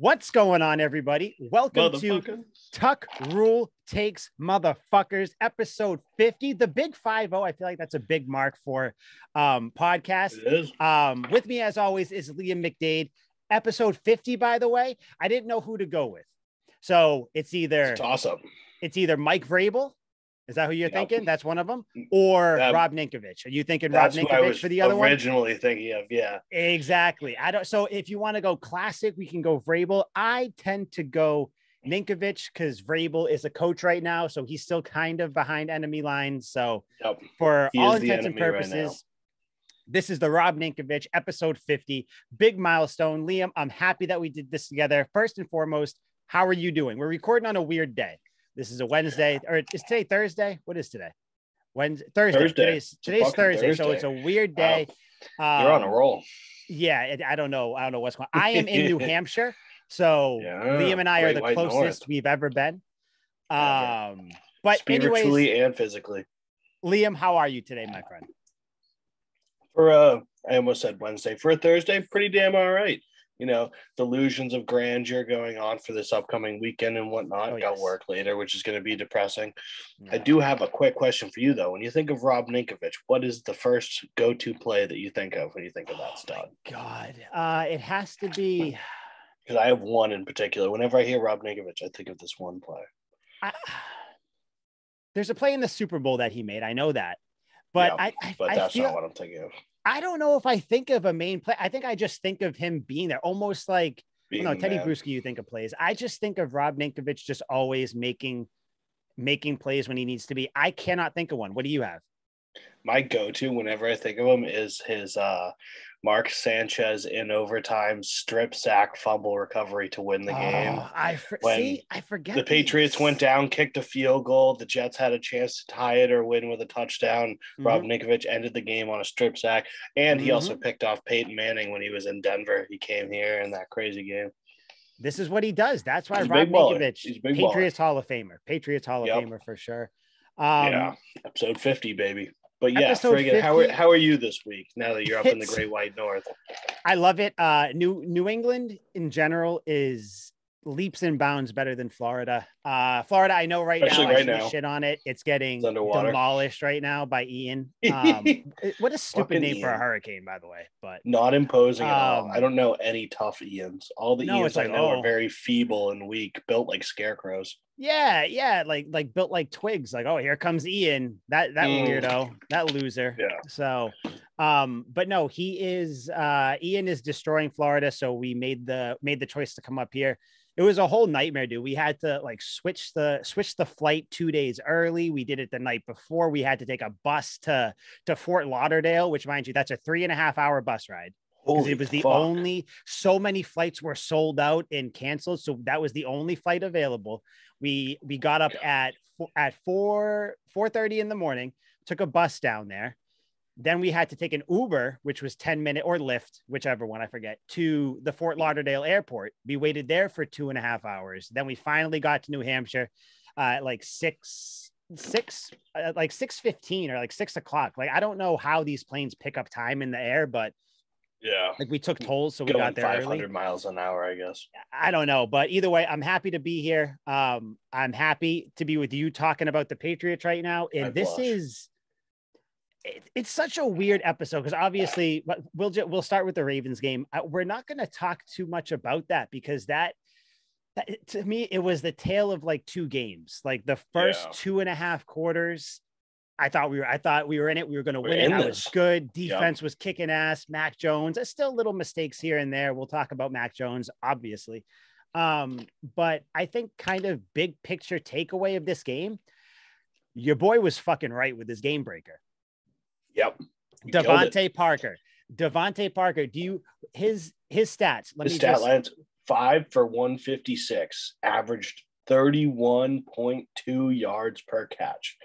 What's going on, everybody? Welcome to Tuck Rule Takes Motherfuckers, episode 50, the big 5 I feel like that's a big mark for um podcast. It is. Um, with me, as always, is Liam McDade. Episode 50, by the way. I didn't know who to go with. So it's either Toss up. it's either Mike Vrabel. Is that who you're thinking? That's one of them, or Um, Rob Ninkovich. Are you thinking Rob That's what I Ninkovich for the other one? I originally thinking of. Yeah. Exactly. I don't. So if you want to go classic, we can go Vrabel. I tend to go Ninkovich because Vrabel is a coach right now, so he's still kind of behind enemy lines. So Yep. for He all intents and enemy right purposes, this is the Rob Ninkovich episode 50, big milestone. Liam, I'm happy that we did this together. First and foremost, how are you doing? We're recording on a weird day. This is a Wednesday, or is today Thursday? What is today? Wednesday, Thursday. Thursday. Today's, today's fucking Thursday, so it's a Thursday. weird Wow. day. You're on a Um, roll. yeah, I don't know. I don't know what's going on. I am in New Hampshire. So Yeah, Liam and I are the closest North. we've ever been. Um, but anyways, Spiritually and physically. Liam, how are you today, my friend? For uh I almost said Wednesday. For a Thursday, pretty damn all right. You know, delusions of grandeur going on for this upcoming weekend and whatnot. Oh, Got yes. work later, which is going to be depressing. I do have a quick question for you though. When you think of Rob Ninkovich, what is the first go-to play that you think of when you think of that Oh, stud? my God, uh, it has to be. Because I have one in particular. Whenever I hear Rob Ninkovich, I think of this one play. I, there's a play in the Super Bowl that he made. I know that, but Yeah, I, I, But I that's feel not what I'm thinking of. I don't know if I think of a main play. I think I just think of him being there, almost like Being no Teddy. Bruschi. You think of plays. I just think of Rob Ninkovich just always making making plays when he needs to be. I cannot think of one. What do you have? My go-to whenever I think of him is his uh Mark Sanchez in overtime strip sack fumble recovery to win the game. Oh, I for- see. I forget The Patriots these. went down, kicked a field goal. The Jets had a chance to tie it or win with a touchdown. Rob Mhm. Ninkovich ended the game on a strip sack, and he also Mm-hmm. picked off Peyton Manning when he was in Denver. He came here in that crazy game. This is what he does. That's why He's Rob big baller. Ninkovich, He's a big baller. Patriots Hall of Famer, Patriots Hall of Yep. Famer for sure. Um, yeah, episode fifty, baby. But yeah, friggin', how are how are you this week? Now that you're up in the Great White North, I love it. Uh, New New England in general is leaps and bounds better than Florida. Uh, Florida, I know right Especially now, right now. shit on it. It's getting It's demolished right now by Ian. Um, what a stupid name for a hurricane, by the way. But not imposing at all. Um, I don't know any tough Ians. All the No, Ians I like, know oh. are very feeble and weak, built like scarecrows. yeah, yeah, like like built like twigs. Like, oh, here comes Ian. That that Mm. weirdo, that loser. Yeah. So, um, but no, he is uh Ian is destroying Florida. So we made the made the choice to come up here. It was a whole nightmare, dude. We had to like switch the switch the flight two days early. We did it the night before. We had to take a bus to to Fort Lauderdale, which mind you, that's a three and a half hour bus ride because it was the fuck. only so many flights were sold out and canceled so that was the only flight available we we got up at at 4 4:30 in the morning took a bus down there then we had to take an uber which was 10 minute or lyft whichever one i forget to the fort lauderdale airport we waited there for two and a half hours then we finally got to new hampshire uh, at like six six uh, like 6 or like 6 o'clock like i don't know how these planes pick up time in the air but Yeah. like we took tolls, so we Going got there 500 early. miles an hour, I guess. I don't know, but either way, I'm happy to be here. Um, I'm happy to be with you talking about the Patriots right now. And I this blush. is it, it's such a weird episode because obviously we'll ju- we'll start with the Ravens game. Uh, we're not going to talk too much about that because that, that to me it was the tale of like two games. Like the first Yeah. two and a half quarters. I thought we were. I thought we were in it. We were going to win it. I was good. Yep. Defense was kicking ass. Mac Jones. There's still little mistakes here and there. We'll talk about Mac Jones, obviously. Um, but I think kind of big picture takeaway of this game, your boy was fucking right with his game breaker. Yep. You killed it. DeVante Parker. DeVante Parker. Do you his his stats? Let His me stat just lines five for 156, averaged 31.2 yards per catch.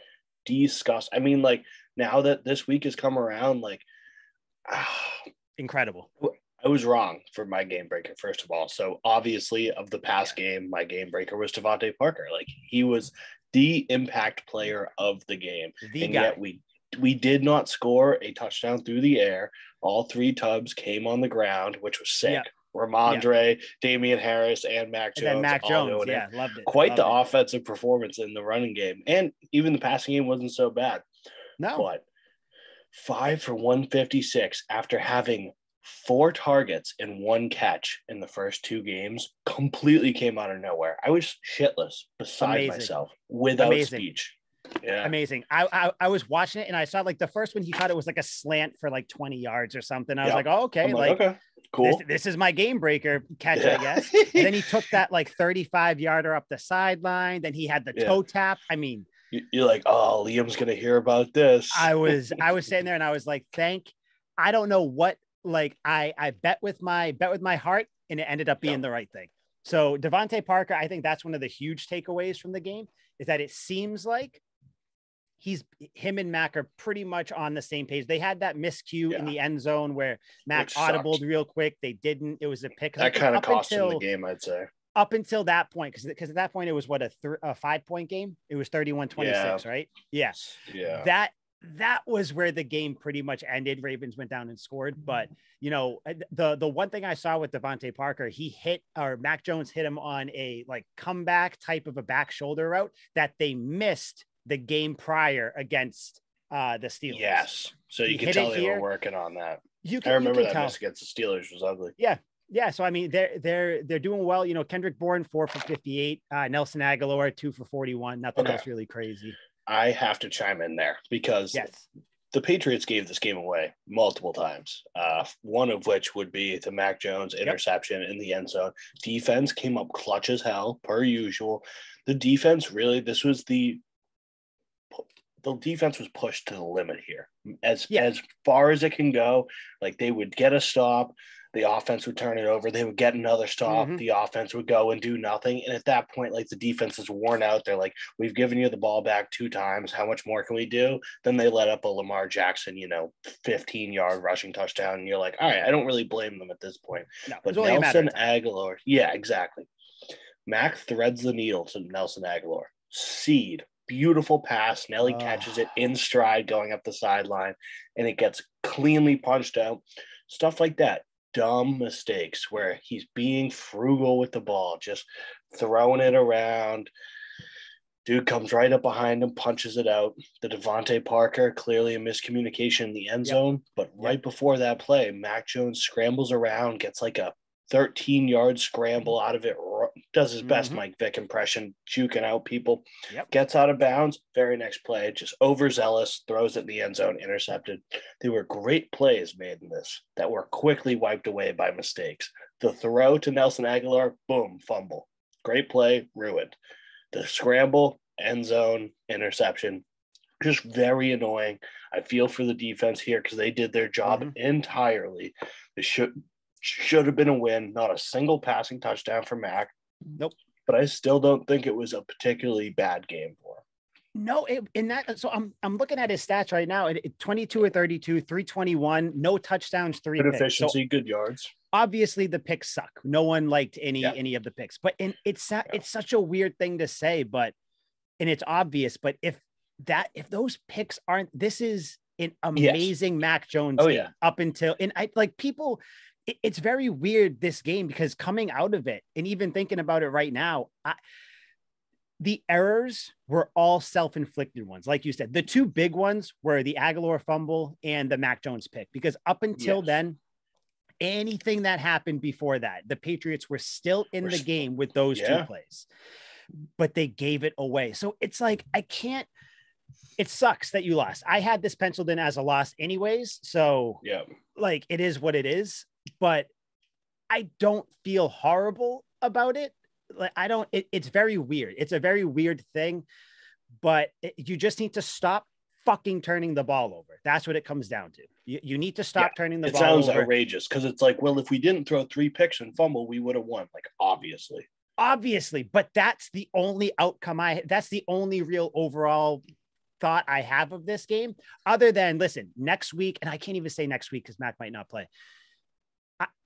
Disgust. I mean, like now that this week has come around, like ah, incredible. I was wrong for my game breaker, first of all. So obviously, of the past game, my game breaker was DeVante Parker. Like he was the impact player of the game. The and guy. yet we we did not score a touchdown through the air. All three tubs came on the ground, which was sick. Yeah. Rhamondre, Damien Harris, and Mac And Jones. then Mac Jones, yeah, loved it. Quite loved the it. offensive performance in the running game. And even the passing game wasn't so bad. No, But five for 156 after having four targets and one catch in the first two games completely came out of nowhere. I was shitless beside Amazing. myself without Amazing. speech. Yeah. amazing. I, I I was watching it and I saw like the first one he caught it was like a slant for like 20 yards or something. I was Yeah. like, oh, okay, I'm like, okay, cool. this, this is my game breaker catch, Yeah. I guess. And then he took that like 35 yarder up the sideline. Then he had the Yeah. toe tap. I mean, You- You're like, oh, Liam's gonna hear about this. I was I was sitting there and I was like, thank. I don't know what like I I bet with my bet with my heart and it ended up being the right thing. So DeVante Parker, I think that's one of the huge takeaways from the game is that it seems like he's him and Mac are pretty much on the same page. They had that miscue in the end zone where Mac Which sucked. audibled real quick. They didn't. It was a pick. that kind of cost him the game, I'd say. up until that point, because because at that point it was what a, th- a five point game. It was 31-26, right? Yeah. Yeah. That that was where the game pretty much ended. Ravens went down and scored. But you know, uh, the the one thing I saw with DeVante Parker, he hit or Mac Jones hit him on a like comeback type of a back shoulder route that they missed the game prior against uh the Steelers. yes. So you He can tell they here. were working on that. You I can, you remember that tell. miss against the Steelers was ugly. Yeah, Yeah. so I mean they're they're they're doing well. You know, Kendrick Bourne four for fifty eight, uh, Nelson Agholor two for forty one. Nothing Okay. else really crazy. I have to chime in there because Yes, the Patriots gave this game away multiple times. Uh, one of which would be the Mac Jones interception in the end zone. Defense came up clutch as hell, per usual. The defense really, this was the the defense was pushed to the limit here, as Yeah. as far as it can go. Like they would get a stop, the offense would turn it over. They would get another stop, Mhm. the offense would go and do nothing. And at that point, like the defense is worn out. They're like, "We've given you the ball back two times. How much more can we do?" Then they let up a Lamar Jackson, you know, 15 yard rushing touchdown. And you're like, all right, I don't really blame them at this point. no, But was only a matter Nelson. Agholor, yeah, exactly. Mac threads the needle to Nelson Agholor. Seed, beautiful pass. Nelly Ah. catches it in stride going up the sideline, and it gets cleanly punched out. Stuff like that. Dumb mistakes where he's being frugal with the ball, just throwing it around. Dude comes right up behind him, punches it out. The DeVante Parker, clearly a miscommunication in the end Yep. zone. But right before that play, Mac Jones scrambles around, gets like a 13 yard scramble out of it, does his best Mhm. Mike Vick impression, juking out people, Yep. gets out of bounds. Very next play, just overzealous, throws it in the end zone, intercepted. There were great plays made in this that were quickly wiped away by mistakes. The throw to Nelson Agholor, boom, fumble. Great play, ruined. The scramble, end zone, interception. Just very annoying. I feel for the defense here because they did their job Mhm. entirely. It should should have been a win. Not a single passing touchdown for Mac. Nope. But I still don't think it was a particularly bad game for him. No, it, in that so I'm I'm looking at his stats right now. It, it 22 or 32, 321, no touchdowns, three Good picks. So efficiency, good yards. obviously the picks suck. No one liked any Yeah. any of the picks. But in, it's Yeah. it's such a weird thing to say, but and it's obvious. But if that if those picks aren't, this is an amazing Mac Jones Oh, yeah. up until and I like people. It, it's very weird this game because coming out of it and even thinking about it right now, I, the errors were all self-inflicted ones. Like you said, the two big ones were the Agholor fumble and the Mac Jones pick. Because up until Yes. then, anything that happened before that, the Patriots were still in We're the game with those Yeah. two plays, but they gave it away. So it's like, I can't, it sucks that you lost. I had this penciled in as a loss, anyways. So, Yeah. like, it is what it is, but I don't feel horrible about it. Like, I don't, it, it's very weird. It's a very weird thing, but it- you just need to stop fucking turning the ball over. That's what it comes down to. You, you need to stop turning the It ball sounds over. outrageous because it's like, well, if we didn't throw three picks and fumble, we would have won. Like, obviously. obviously but that's the only outcome i that's the only real overall thought i have of this game other than listen next week and i can't even say next week because mac might not play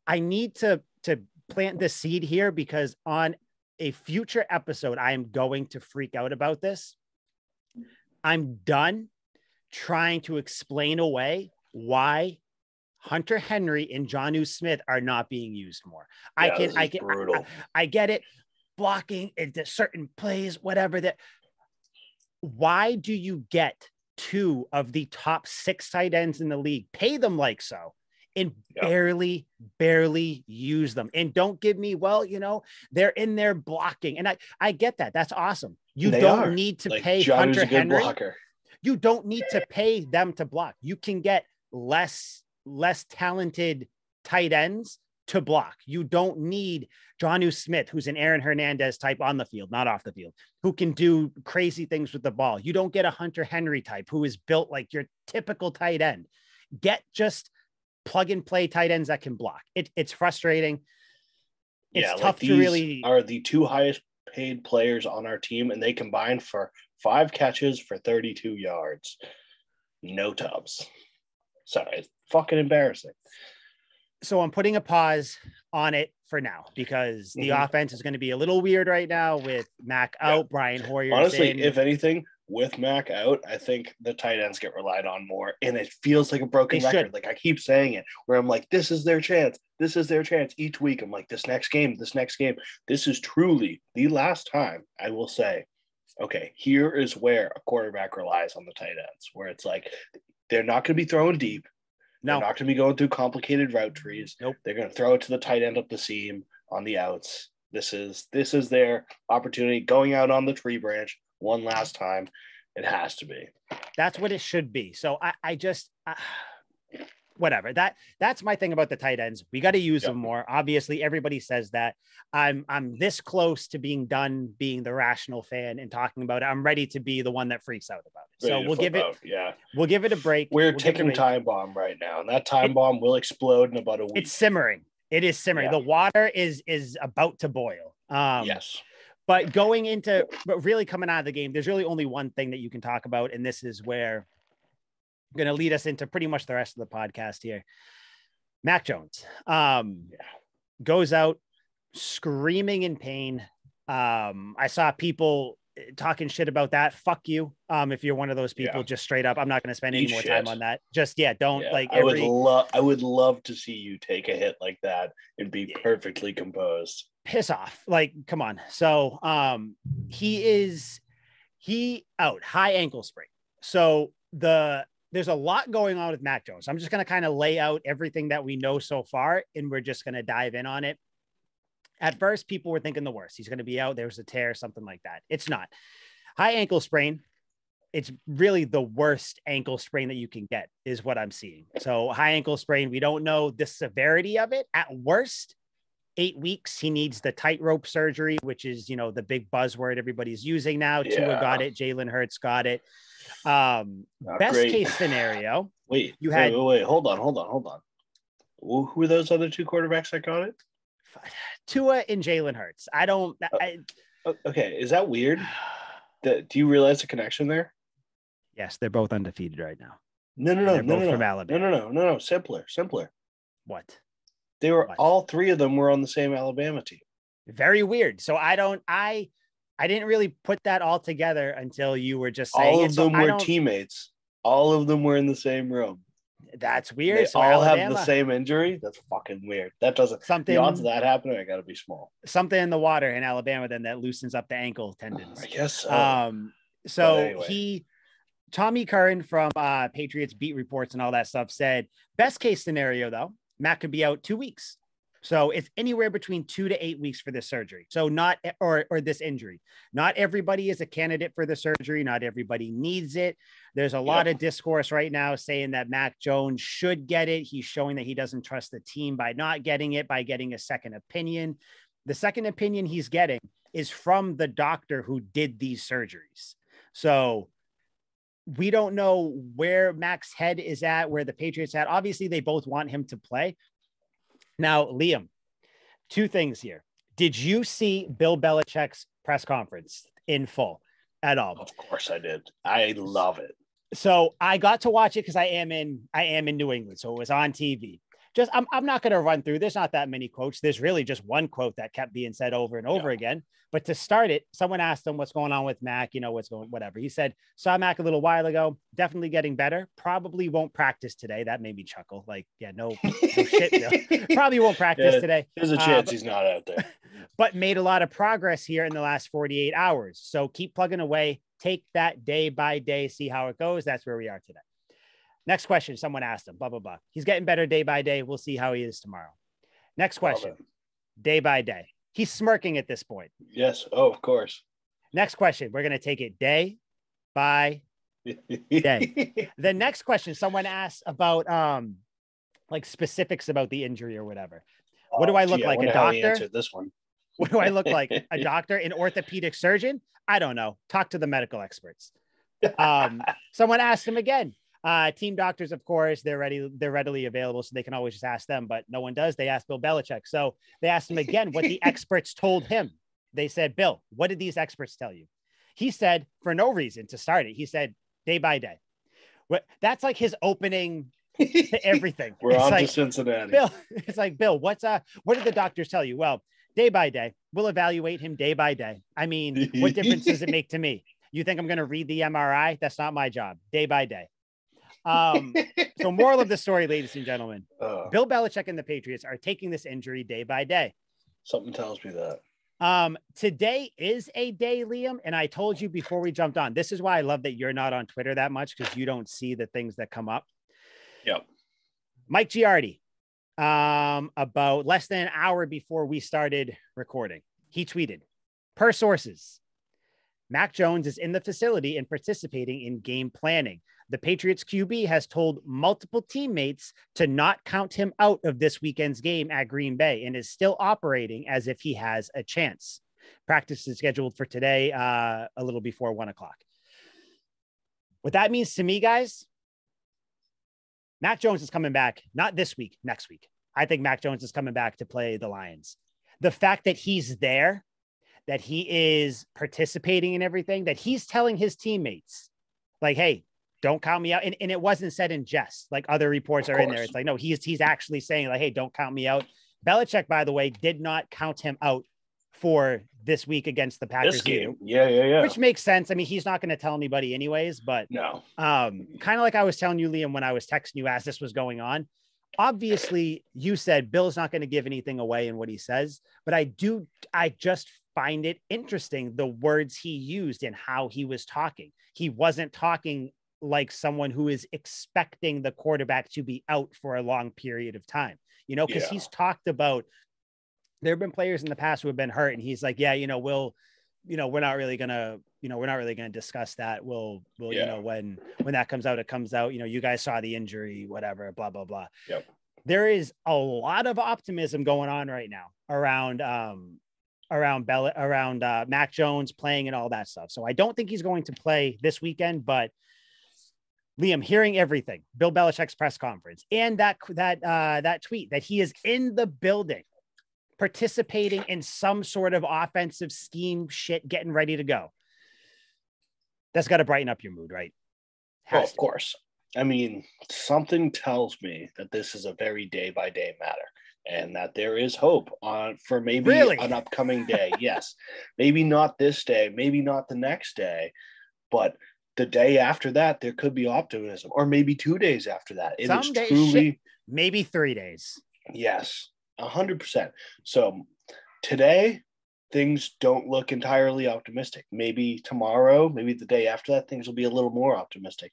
I, need to to plant the seed here because on a future episode i am going to freak out about this i'm done trying to explain away why Hunter Henry and Jonnu Smith are not being used more. I can, I can, I, brutal. I get it. Blocking into certain plays, whatever that. Why do you get two of the top six tight ends in the league? Pay them like so and Yeah. barely, barely use them. And don't give me, well, you know, they're in there blocking. And I, I get that. That's awesome. You They don't are. need to like pay John Hunter Henry blocker. you don't need to pay them to block. You can get less less talented tight ends to block. You don't need Jonnu Smith, who's an Aaron Hernandez type on the field, not off the field, who can do crazy things with the ball. You don't get a Hunter Henry type who is built like your typical tight end. Get just plug and play tight ends that can block. It, it's frustrating. It's yeah, tough like to really are the two highest paid players on our team, and they combined for five catches for 32 yards. No tubs. Sorry, it's fucking embarrassing. so I'm putting a pause on it for now because the Mhm. offense is going to be a little weird right now with Mac Yeah. out, Brian Hoyer. Honestly, in. if anything, with Mac out, I think the tight ends get relied on more, and it feels like a broken They record. should. Like I keep saying it, where I'm like, this is their chance. This is their chance each week. I'm like, this next game, this next game. This is truly the last time I will say, okay, here is where a quarterback relies on the tight ends, where it's like they're not going to be throwing deep. no, They're not going to be going through complicated route trees. Nope. They're going to throw it to the tight end up the seam on the outs. This is this is their opportunity going out on the tree branch one last time. It has to be. that's what it should be. So I, I just, uh, whatever. That that's my thing about the tight ends. We got to use Yep. them more. Obviously, everybody says that. I'm I'm this close to being done being the rational fan and talking about it. I'm ready to be the one that freaks out about it. So Ready to we'll give flip it. Yeah, we'll give it a break. we're We'll give it a ticking time bomb right now, and that time It- bomb will explode in about a week. It's simmering. It is simmering. Yeah. The water is is about to boil. Um, yes. But going into, but really coming out of the game, there's really only one thing that you can talk about, and this is where going to lead us into pretty much the rest of the podcast here. Mac Jones um, goes out screaming in pain. Um, I saw people talking shit about that. Fuck you. Um, if you're one of those people, Yeah. just straight up, I'm not going to spend any more time on that. Just yeah, don't Yeah, like I would love. I would love to see you take a hit like that and be perfectly composed. piss off. Like, come on. So um he is he out high ankle sprain. So the there's a lot going on with Mac Jones. I'm just gonna kind of lay out everything that we know so far, and we're just gonna dive in on it. At first, people were thinking the worst. He's gonna be out. There's a tear, something like that. It's not. High ankle sprain. It's really the worst ankle sprain that you can get, is what I'm seeing. So high ankle sprain. We don't know the severity of it. At worst, eight weeks. He needs the tightrope surgery, which is, you know, the big buzzword everybody's using now. Tua Yeah. got it. Jalen Hurts got it. Um, Not best great. case scenario, Wait, You wait, had- wait, wait, hold on, hold on, hold on. Who who are those other two quarterbacks that got it? Tua and Jalen Hurts. I don't, uh, I, O- Okay, is that weird? Do you realize the connection there? yes, they're both undefeated right now. No, no, no, no, both no, from no, Alabama. no, no, no, no. Simpler, simpler. What? They were What? all three of them were on the same Alabama team. Very weird. So I don't, I, I didn't really put that all together until you were just saying All it. of So them I were don't- teammates. All of them were in the same room. That's They weird. So all have the same injury. That's fucking weird. That doesn't. something, The odds of that happening, I got to be small. something in the water in Alabama then that loosens up the ankle tendons. I guess so. Um, so anyway. he, Tommy Curran from uh, Patriots beat reports and all that stuff said best case scenario though, Matt could be out two weeks. So it's anywhere between two to eight weeks for this surgery. So not or or this injury. Not everybody is a candidate for the surgery. Not everybody needs it. There's a lot of discourse right now saying that Mac Jones should get it. He's showing that he doesn't trust the team by not getting it, by getting a second opinion. The second opinion he's getting is from the doctor who did these surgeries. So we don't know where Mac's head is at, where the Patriots at. Obviously, they both want him to play. Now, Liam, two things here. Did you see Bill Belichick's press conference in full at all? of course, I did. I love it. So I got to watch it because I am in I am in New England, so it was on TV. Just I'm, I'm not going to run through. There's not that many quotes. There's really just one quote that kept being said over and over yeah. again. But to start it, someone asked him what's going on with Mac. You know what's going, whatever. He said saw Mac a little while ago. Definitely getting better. Probably won't practice today. That made me chuckle. Like, yeah, no, no shit. Probably won't practice yeah, today. There's a uh, chance uh, but, he's not out there. But made a lot of progress here in the last 48 hours. So keep plugging away. Take that day by day. See how it goes. That's where we are today. Next question. Someone asked him, blah, blah, blah. He's getting better day by day. We'll see how he is tomorrow. Next question. Day by day. He's smirking at this point. Yes. Oh, of course. Next question. We're going to take it day by day. the next question someone asked about um like specifics about the injury or whatever. What do I look gee, like? I a doctor? This one. What do I look like? A doctor, an orthopedic surgeon? I don't know. Talk to the medical experts. Um, someone asked him again. Uh, team doctors, of course, they're ready, they're readily available, so they can always just ask them, but no one does. They asked Bill Belichick. So they asked him again what the experts told him. They said, Bill, what did these experts tell you? He said, for no reason to start it, he said, day by day. What that's like his opening to everything. We're it's on like, to Cincinnati. Bill, it's like, Bill, what's uh what did the doctors tell you? Well, day by day, we'll evaluate him day by day. I mean, what difference does it make to me? You think I'm going to read the MRI? That's not my job. Day by day. Um, so, moral of the story, ladies and gentlemen, uh, Bill Belichick and the Patriots are taking this injury day by day. Something tells me that. Um, today is a day, Liam, and I told you before we jumped on. This is why I love that you're not on Twitter that much because you don't see the things that come up. Yep. Mike Giardi, um, about less than an hour before we started recording, he tweeted, per sources, Mac Jones is in the facility and participating in game planning. The Patriots QB has told multiple teammates to not count him out of this weekend's game at Green Bay and is still operating as if he has a chance. Practice is scheduled for today, uh, a little before one o'clock. What that means to me, guys, Mac Jones is coming back, not this week, next week. I think Mac Jones is coming back to play the Lions. The fact that he's there, that he is participating in everything, that he's telling his teammates, like, hey, don't count me out. And, and it wasn't said in jest, like other reports are in there. It's like, no, he's he's actually saying, like, hey, don't count me out. Belichick, by the way, did not count him out for this week against the Packers. This game. Yeah, yeah, yeah. Which makes sense. I mean, he's not going to tell anybody anyways, but no. Um, kind of like I was telling you, Liam, when I was texting you as this was going on. Obviously, you said Bill's not going to give anything away in what he says, but I do, I just find it interesting the words he used and how he was talking. He wasn't talking like someone who is expecting the quarterback to be out for a long period of time, you know, because yeah. he's talked about there have been players in the past who have been hurt, and he's like, yeah, you know, we'll, you know, we're not really gonna, you know, we're not really gonna discuss that. We'll, we'll, yeah. you know, when when that comes out, it comes out. You know, you guys saw the injury, whatever, blah blah blah. Yep. There is a lot of optimism going on right now around um around Bell around uh, Mac Jones playing and all that stuff. So I don't think he's going to play this weekend, but Liam hearing everything, Bill Belichick's press conference, and that that uh, that tweet that he is in the building, participating in some sort of offensive scheme shit, getting ready to go. That's got to brighten up your mood, right? Well, of course. I mean, something tells me that this is a very day by day matter and that there is hope on for maybe really? an upcoming day. yes. Maybe not this day, maybe not the next day, but the day after that, there could be optimism, or maybe two days after that. It Some is days, truly shit, maybe three days. Yes, a hundred percent. So today, things don't look entirely optimistic. Maybe tomorrow, maybe the day after that, things will be a little more optimistic.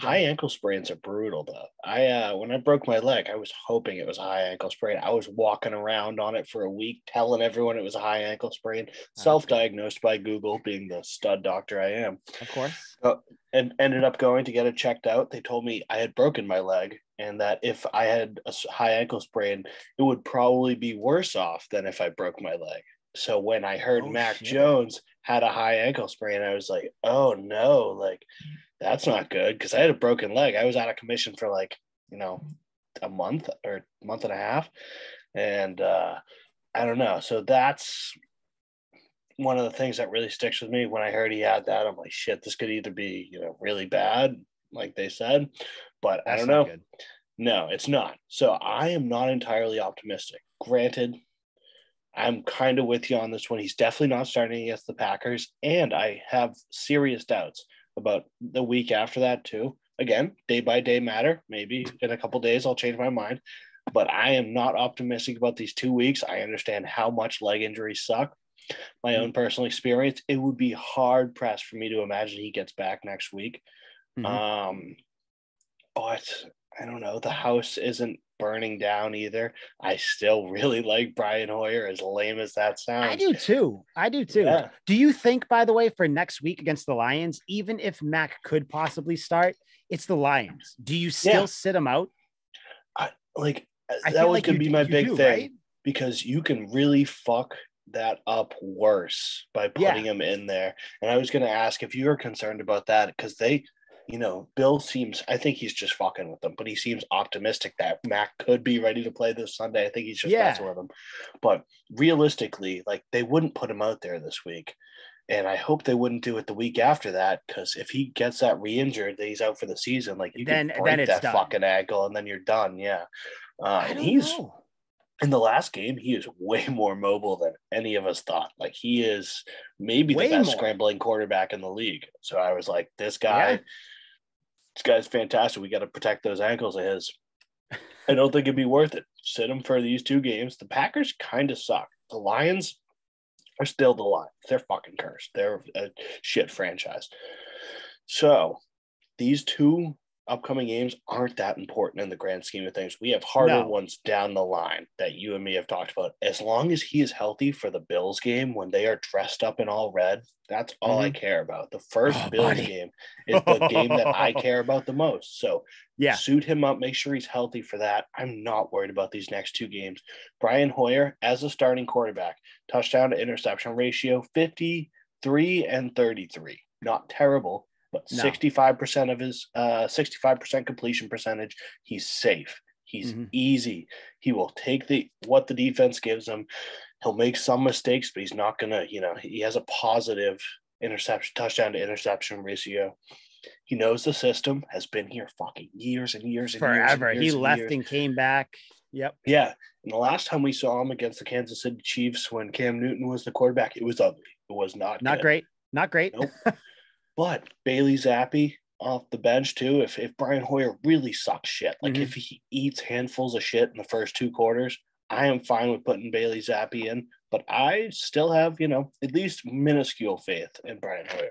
High ankle sprains are brutal, though. I uh, when I broke my leg, I was hoping it was a high ankle sprain. I was walking around on it for a week, telling everyone it was a high ankle sprain. Self-diagnosed by Google, being the stud doctor I am. Of course. Uh, and ended up going to get it checked out. They told me I had broken my leg and that if I had a high ankle sprain, it would probably be worse off than if I broke my leg. So when I heard oh, Mac shit. Jones had a high ankle sprain, I was like, oh no, like that's not good because I had a broken leg. I was out of commission for like, you know, a month or month and a half. And uh, I don't know. So that's one of the things that really sticks with me when I heard he had that. I'm like, shit, this could either be, you know, really bad, like they said, but that's I don't know. Good. No, it's not. So I am not entirely optimistic. Granted, I'm kind of with you on this one. He's definitely not starting against the Packers, and I have serious doubts about the week after that too. Again, day by day matter. Maybe in a couple days I'll change my mind, but I am not optimistic about these two weeks. I understand how much leg injuries suck. My own personal experience, it would be hard pressed for me to imagine he gets back next week. Mhm. Um, but I don't know. The house isn't burning down either. I still really like Brian Hoyer, as lame as that sounds. I do too. I do too. Yeah. Do you think, by the way, for next week against the Lions, even if Mac could possibly start, it's the Lions. Do you still Yeah. sit him out? Like uh, I that was like gonna be do- my big do, thing right? because you can really fuck that up worse by Yeah. putting him in there. And I was gonna ask if you were concerned about that because they, you know, Bill seems. I think he's just fucking with them, but he seems optimistic that Mac could be ready to play this Sunday. I think he's just Yeah. messing with him. But realistically, like they wouldn't put him out there this week. And I hope they wouldn't do it the week after that because if he gets that re-injured, that he's out for the season. Like you Then- can then break it's that done. fucking ankle and then you're done. Yeah, uh, and he's know. in the last game. He is way more mobile than any of us thought. Like he is maybe Way the best more. scrambling quarterback in the league. So I was like, this guy, Yeah. This guy's fantastic. We got to protect those ankles of his. I don't think it'd be worth it. Sit him for these two games. The Packers kind of suck. The Lions are still the Lions. They're fucking cursed. They're a shit franchise. So these two upcoming games aren't that important in the grand scheme of things. We have harder No. ones down the line that you and me have talked about. As long as he is healthy for the Bills game when they are dressed up in all red, that's all I mm-hmm. care about. The first Oh, Bills buddy. game is the game that I care about the most. So Yeah. suit him up, make sure he's healthy for that. I'm not worried about these next two games. Brian Hoyer as a starting quarterback, touchdown to interception ratio 53 and 33. Not terrible, but No. 65% of his uh 65% completion percentage. He's safe. He's Mhm. easy. He will take the what the defense gives him. He'll make some mistakes, but he's not gonna, you know, he has a positive interception touchdown to interception ratio. He knows the system, has been here fucking years and years and years and Forever. years he and left years. and came back. Yep. Yeah. And the last time we saw him against the Kansas City Chiefs when Cam Newton was the quarterback, it was ugly. It was not Not good. great. Not great. Nope. but Bailey Zappe off the bench too. If if Brian Hoyer really sucks shit, like Mhm. if he eats handfuls of shit in the first two quarters, I am fine with putting Bailey Zappe in. But I still have, you know, at least minuscule faith in Brian Hoyer.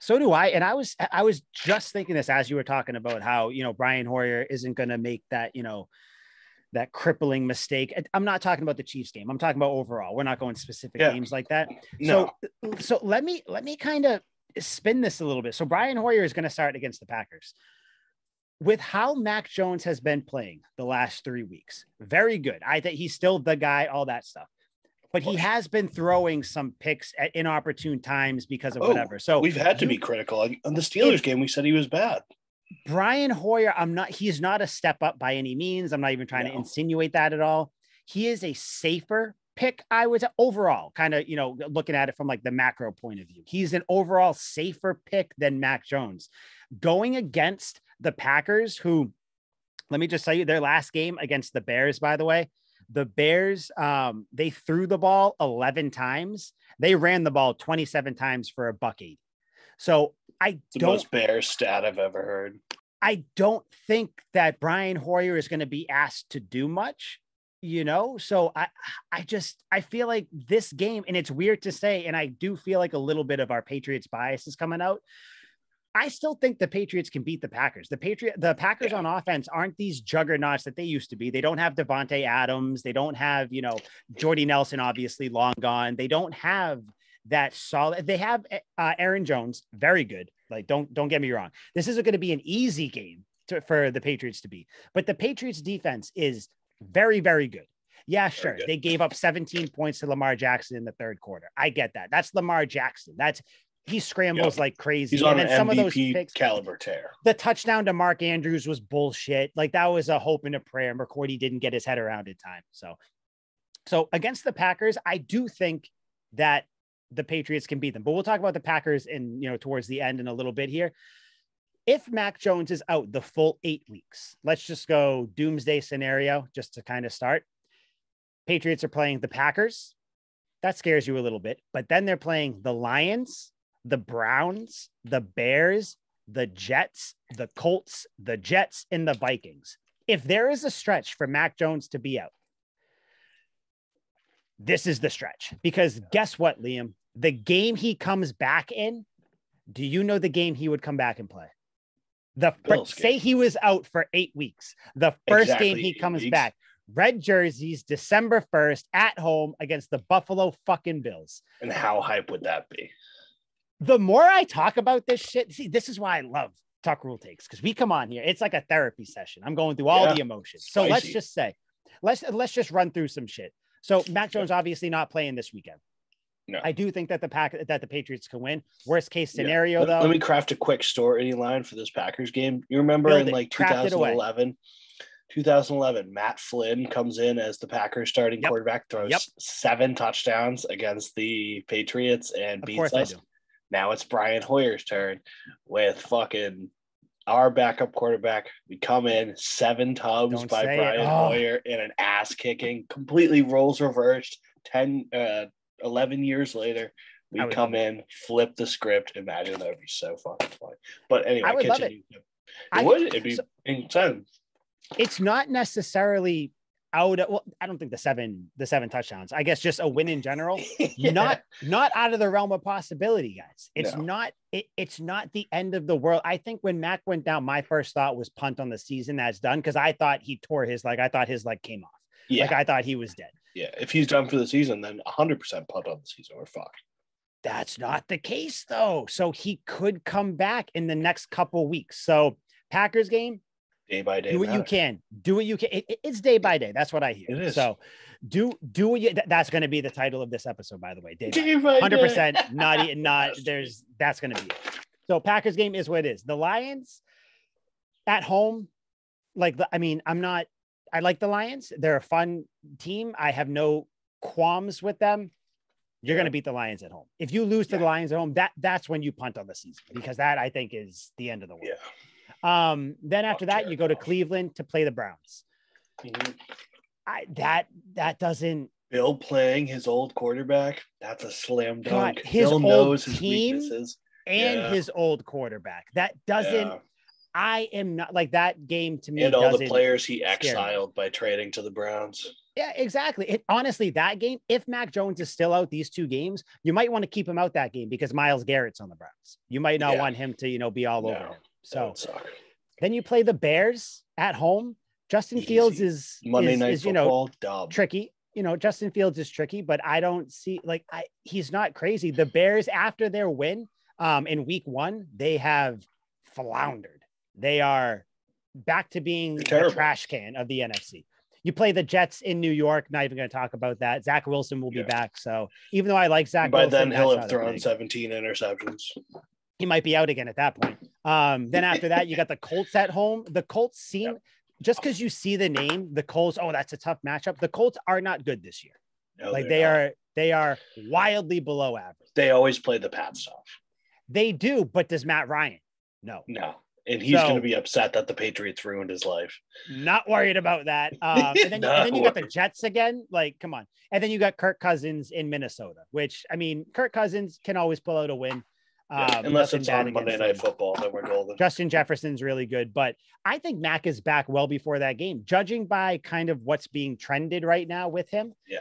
So do I. And I was I was just thinking this as you were talking about how, you know, Brian Hoyer isn't going to make that, you know, that crippling mistake. I'm not talking about the Chiefs game. I'm talking about overall. We're not going specific Yeah. games like that. No, So so let me let me kind of spin this a little bit. So Brian Hoyer is going to start against the Packers. With how Mac Jones has been playing the last 3 weeks. Very good. I think he's still the guy all that stuff. But he has been throwing some picks at inopportune times because of Oh, whatever. So we've had to you- be critical. On the Steelers If- game, we said he was bad. Brian Hoyer, I'm not, he's not a step up by any means. I'm not even trying to insinuate that at all. He is a safer pick, I would overall, kind of, you know, looking at it from like the macro point of view. He's an overall safer pick than Mac Jones. Going against the Packers, who, let me just tell you, their last game against the Bears, by the way, the Bears, um, they threw the ball 11 times. They ran the ball 27 times for a buck 80. So I The don't most bear stat I've ever heard. I don't think that Brian Hoyer is going to be asked to do much, you know? So I I just I feel like this game and it's weird to say and I do feel like a little bit of our Patriots bias is coming out. I still think the Patriots can beat the Packers. The Patriot the Packers Yeah. on offense aren't these juggernauts that they used to be. They don't have Davante Adams, they don't have, you know, Jordy Nelson obviously long gone. They don't have that solid. They have uh, Aaron Jones, very good. Like don't don't get me wrong. This isn't going to be an easy game to, for the Patriots to beat, but the Patriots defense is very very good. Yeah, sure. good. They gave up 17 points to Lamar Jackson in the third quarter. I get that. That's Lamar Jackson. That's he scrambles like crazy. He's on and an then some of those MVP picks, caliber tear. the touchdown to Mark Andrews was bullshit. Like that was a hope and a prayer. McCourty didn't get his head around in time. So, so against the Packers, I do think that the Patriots can beat them. But we'll talk about the Packers in you know towards the end in a little bit here. If Mac Jones is out the full eight weeks, let's just go doomsday scenario just to kind of start. Patriots are playing the Packers. That scares you a little bit, but then they're playing the Lions, the Browns, the Bears, the Jets, the Colts, the Jets, and the Vikings. If there is a stretch for Mac Jones to be out, this is the stretch because guess what, Liam? The game he comes back in, do you know the game he would come back and play? The fir- say he was out for eight weeks. The first exactly game he comes weeks. back, red jerseys, December 1st at home against the Buffalo fucking Bills. And how hype would that be? The more I talk about this shit, see, this is why I love Tuck Rule Takes because we come on here. It's like a therapy session. I'm going through all yeah. the emotions. So Spicy. let's just say, let's let's just run through some shit. So Mac Jones obviously not playing this weekend. No. I do think that the pack that the Patriots can win. Worst case scenario, yeah. though. Let me craft a quick story line for this Packers game. You remember in like 2011, 2011, Matt Flynn comes in as the Packers starting yep. quarterback, throws yep. seven touchdowns against the Patriots and of beats us. Now it's Brian Hoyer's turn with fucking our backup quarterback. We come in seven tubs Don't by Brian. Hoyer in an ass kicking, completely roles reversed. 10, uh, 11 years later, we come in, flip the script. Imagine that would be so fucking funny. But anyway, I would continue. Love it. It I, would. It'd be so, insane. It's not necessarily out. Of, well, I don't think the seven the seven touchdowns. I guess just a win in general. yeah. Not not out of the realm of possibility, guys. It's no. not. It, it's not the end of the world. I think when Mac went down, my first thought was punt on the season. That's done because I thought he tore his like. I thought his leg came off. Yeah. Like I thought he was dead. Yeah, if he's done for the season, then 100% punt on the season. We're fucked. That's not the case though. So he could come back in the next couple weeks. So Packers game, day by day. Do what you can. Do what you can. It, it's day by day. That's what I hear. It is. So do do what you. That's going to be the title of this episode, by the way. Day by hundred percent. Not not. There's that's going to be it. So Packers game is what it is. The Lions at home, like the. I mean, I'm not. I like the Lions. They're a fun team. I have no qualms with them. You're yeah. going to beat the Lions at home. If you lose to yeah. the Lions at home, that that's when you punt on the season because that I think is the end of the world. Yeah. Um, then after that, you go to Cleveland to play the Browns. Mm-hmm. I, that that doesn't. Bill playing his old quarterback. That's a slam dunk. God, his Bill knows his weaknesses and yeah. his old quarterback. That doesn't. I am not like that game to me. And all the players he exiled by trading to the Browns. Yeah, exactly. It, honestly, that game, if Mac Jones is still out these two games, you might want to keep him out that game because Myles Garrett's on the Browns. You might not yeah. want him to, you know, be all no, over him. So then you play the Bears at home. Justin Easy. Fields is Monday is, night is, you know dub. tricky. You know, Justin Fields is tricky, but I don't see like I he's not crazy. The Bears after their win um in week one, they have floundered they are back to being a trash can of the NFC. You play the Jets in New York. Not even going to talk about that. Zach Wilson will be yeah. back. So even though I like Zach, by Wilson, then he'll have thrown 17 interceptions. He might be out again at that point. Um, then after that, you got the Colts at home. The Colts seem just because you see the name, the Colts. Oh, that's a tough matchup. The Colts are not good this year. No, like they not. are, they are wildly below average. They always play the Pats off. They do, but does Matt Ryan? No, no and he's so, going to be upset that the Patriots ruined his life. Not worried about that. Um, and, then, and, then, you got the Jets again. Like, come on. And then you got Kirk Cousins in Minnesota, which I mean, Kirk Cousins can always pull out a win. Yeah, um, unless it's on Monday Night Football, then we're golden. Justin Jefferson's really good, but I think Mac is back well before that game, judging by kind of what's being trended right now with him. Yeah.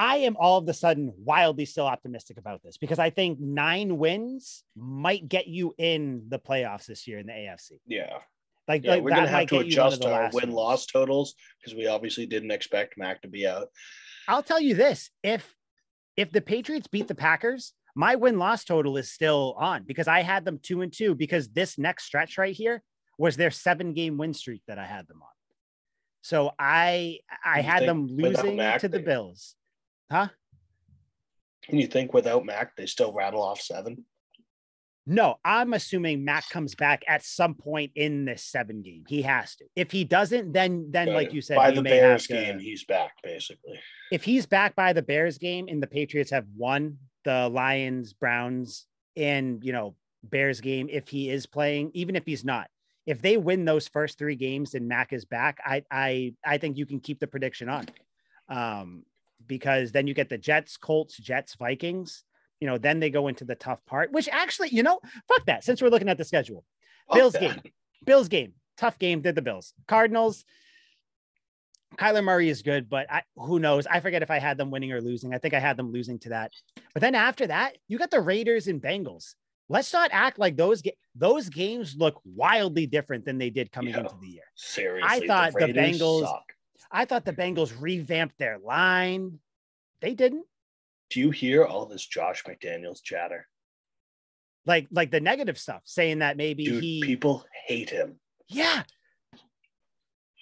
I am all of a sudden wildly still optimistic about this because I think nine wins might get you in the playoffs this year in the AFC. Yeah. Like, yeah, like we're gonna have to adjust our win loss totals because we obviously didn't expect Mac to be out. I'll tell you this: if if the Patriots beat the Packers, my win loss total is still on because I had them two and two because this next stretch right here was their seven game win streak that I had them on. So I I had them losing to the Bills. Huh? Can you think without Mac, they still rattle off seven? No, I'm assuming Mac comes back at some point in this seven game. He has to. If he doesn't, then then like you said, by the Bears to, game, he's back basically. If he's back by the Bears game and the Patriots have won the Lions, Browns, and you know Bears game if he is playing, even if he's not. If they win those first three games and Mac is back, I I I think you can keep the prediction on. Um, because then you get the Jets, Colts, Jets, Vikings. You know, then they go into the tough part, which actually, you know, fuck that. Since we're looking at the schedule, Bills game, Bills game, tough game. Did the Bills, Cardinals. Kyler Murray is good, but I, who knows? I forget if I had them winning or losing. I think I had them losing to that. But then after that, you got the Raiders and Bengals. Let's not act like those ga- those games look wildly different than they did coming Yeah. into the year. Seriously, I thought the Raiders Bengals- suck. I thought the Bengals revamped their line. They didn't. Do you hear all this Josh McDaniels chatter? Like like the negative stuff, saying that maybe Dude, he people hate him. Yeah.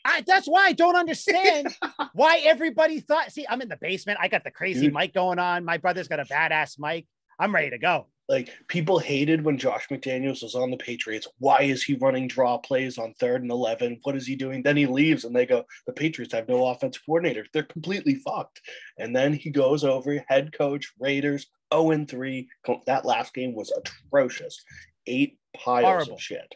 I, that's why I don't understand why everybody thought. See, I'm in the basement. I got the crazy Dude. mic going on. My brother's got a badass mic. I'm ready to go. Like people hated when Josh McDaniels was on the Patriots. Why is he running draw plays on third and eleven? What is he doing? Then he leaves and they go, the Patriots have no offensive coordinator. They're completely fucked. And then he goes over, head coach, Raiders, 0 and 3. That last game was atrocious. Eight piles Horrible. of shit.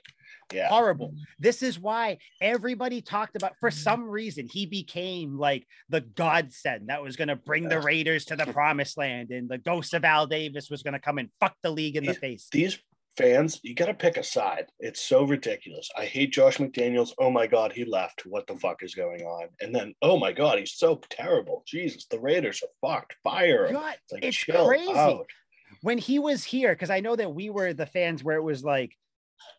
Yeah. Horrible. Mm-hmm. This is why everybody talked about. For mm-hmm. some reason, he became like the godsend that was going to bring the Raiders to the promised land, and the ghost of Al Davis was going to come and fuck the league in the face. These fans, you got to pick a side. It's so ridiculous. I hate Josh McDaniels. Oh my God, he left. What the fuck is going on? And then, oh my God, he's so terrible. Jesus, the Raiders are fucked. Fire him. God, It's like, it's crazy. out. when he was here, because I know that we were the fans where it was like,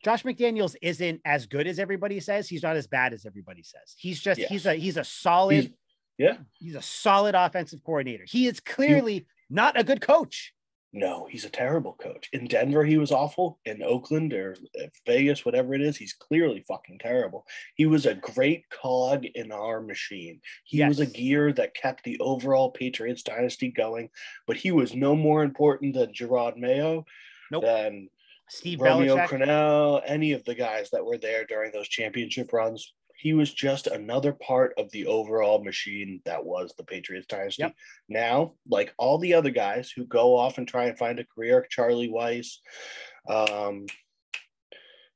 Josh McDaniels isn't as good as everybody says. He's not as bad as everybody says. He's just Yeah. he's a he's a solid He's- yeah. he's a solid offensive coordinator. He is clearly not a good coach. No, he's a terrible coach. In Denver, he was awful. In Oakland or uh, Vegas, whatever it is, he's clearly fucking terrible. He was a great cog in our machine. He was a gear that kept the overall Patriots dynasty going, but he was no more important than Jerod Mayo, Nope. than Steve Romeo Belichick. Crennel, any of the guys that were there during those championship runs. He was just another part of the overall machine that was the Patriots dynasty. Yep. Now, like all the other guys who go off and try and find a career, Charlie Weis, um,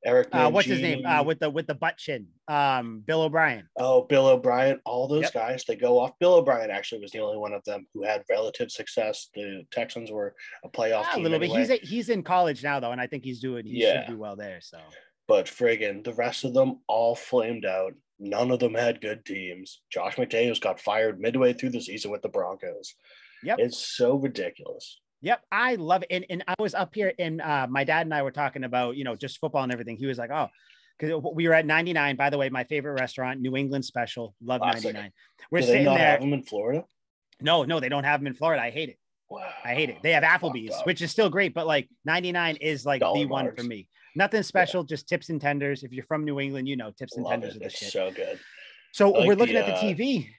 Eric, Uh, what's his name? Uh, with the with the butt chin. Um, Bill O'Brien. oh, Bill O'Brien, all those Yep. guys, they go off. Bill O'Brien actually was the only one of them who had relative success. The Texans were a playoff Ah, a little bit. He's a, he's in college now though, and I think he's doing he Yeah. should do well there. So but friggin' the rest of them all flamed out. None of them had good teams. Josh McDaniels got fired midway through the season with the Broncos. Yep. It's so ridiculous. Yep, I love it. And, and I was up here and uh, my dad and I were talking about, you know, just football and everything. He was like, oh, because we were at 99, by the way, my favorite restaurant, New England Special. Love Classic. 99. We're sitting there. have them in Florida? No, no, they don't have them in Florida. I hate it. Wow. I hate it. They have Applebee's, which is still great, but like 99 is like the Dollar one Mars. for me. Nothing special, just tips and tenders. If you're from New England, you know tips and Love tenders it. are the It's shit. so good. So like we're looking the, at the uh, TV.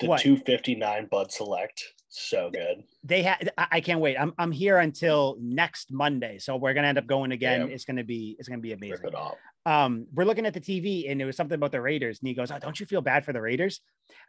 The What? 259 Bud Select. So good. They had. I can't wait. I'm I'm here until next Monday, so we're gonna end up going again. Yeah. It's gonna be it's gonna be Rip amazing. it off. um, we're looking at the TV and it was something about the Raiders. And he goes, Oh, don't you feel bad for the Raiders?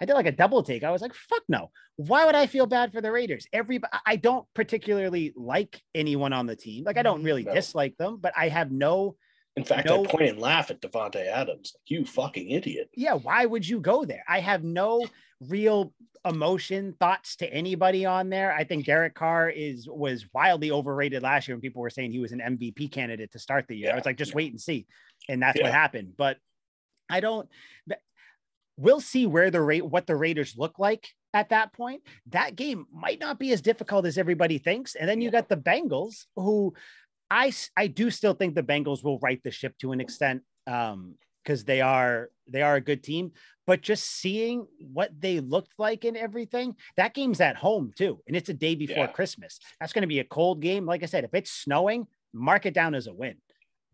I did like a double take. I was like, fuck no. Why would I feel bad for the Raiders? Every I don't particularly like anyone on the team. Like I don't really No. dislike them, but I have no In fact, No. I point and laugh at Davante Adams. You fucking idiot. yeah, why would you go there? I have no real emotion thoughts to anybody on there. I think Derek Carr is was wildly overrated last year when people were saying he was an MVP candidate to start the year. I was like, just yeah. wait and see. And that's what happened. But I don't we'll see where the rate what the Raiders look like at that point. That game might not be as difficult as everybody thinks. And then you got the Bengals who I, I do still think the Bengals will right the ship to an extent. Um, because they are they are a good team, but just seeing what they looked like and everything, that game's at home too, and it's a day before Yeah. Christmas. That's going to be a cold game. Like I said, if it's snowing, mark it down as a win.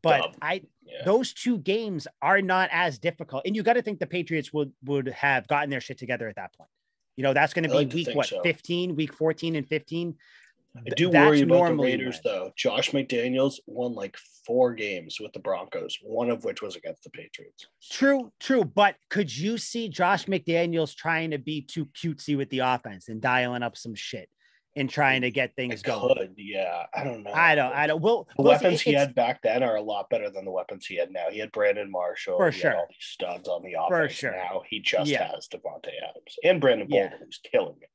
But Dub. I Yeah. those two games are not as difficult, and you got to think the Patriots would would have gotten their shit together at that point. You know, that's going to be like week what so. 15, week 14 and 15. I do That's worry about the Raiders, though. Josh McDaniels won like four games with the Broncos, one of which was against the Patriots. True, true. But could you see Josh McDaniels trying to be too cutesy with the offense and dialing up some shit? and trying to get things It going. could, yeah. I don't know. I don't. I don't. Well, The listen, weapons he had back then are a lot better than the weapons he had now. He had Brandon Marshall. For sure. all these studs on the offense. sure. Now he just Yeah. has Davante Adams and Brandon Yeah. Bolden, who's killing it.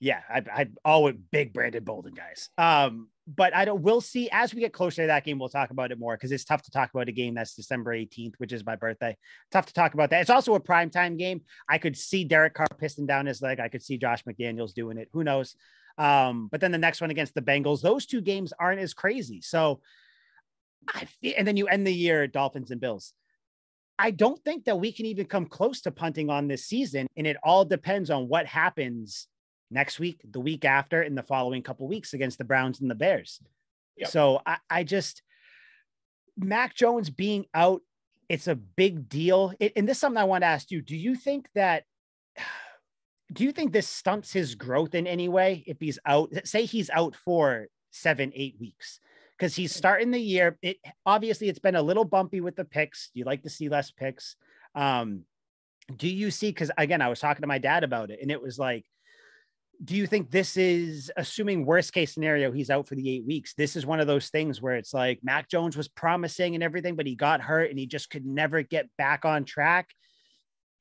Yeah, I, I always big Brandon Bolden guys. Um, but I don't. We'll see as we get closer to that game. We'll talk about it more because it's tough to talk about a game that's December 18th, which is my birthday. Tough to talk about that. It's also a primetime game. I could see Derek Carr piston down his leg. I could see Josh McDaniels doing it. Who knows? Um, but then the next one against the Bengals, those two games aren't as crazy. So I feel, and then you end the year Dolphins and Bills. I don't think that we can even come close to punting on this season, and it all depends on what happens next week, the week after, in the following couple weeks against the Browns and the Bears. Yep. So I, I just Mac Jones being out, it's a big deal. It, and this is something I want to ask you. Do you think that do you think this stunts his growth in any way if he's out? Say he's out for seven, eight weeks. Because he's starting the year. It obviously it's been a little bumpy with the picks. You like to see less picks. Um, do you see? Because again, I was talking to my dad about it, and it was like, do you think this is assuming worst case scenario he's out for the eight weeks this is one of those things where it's like mac jones was promising and everything but he got hurt and he just could never get back on track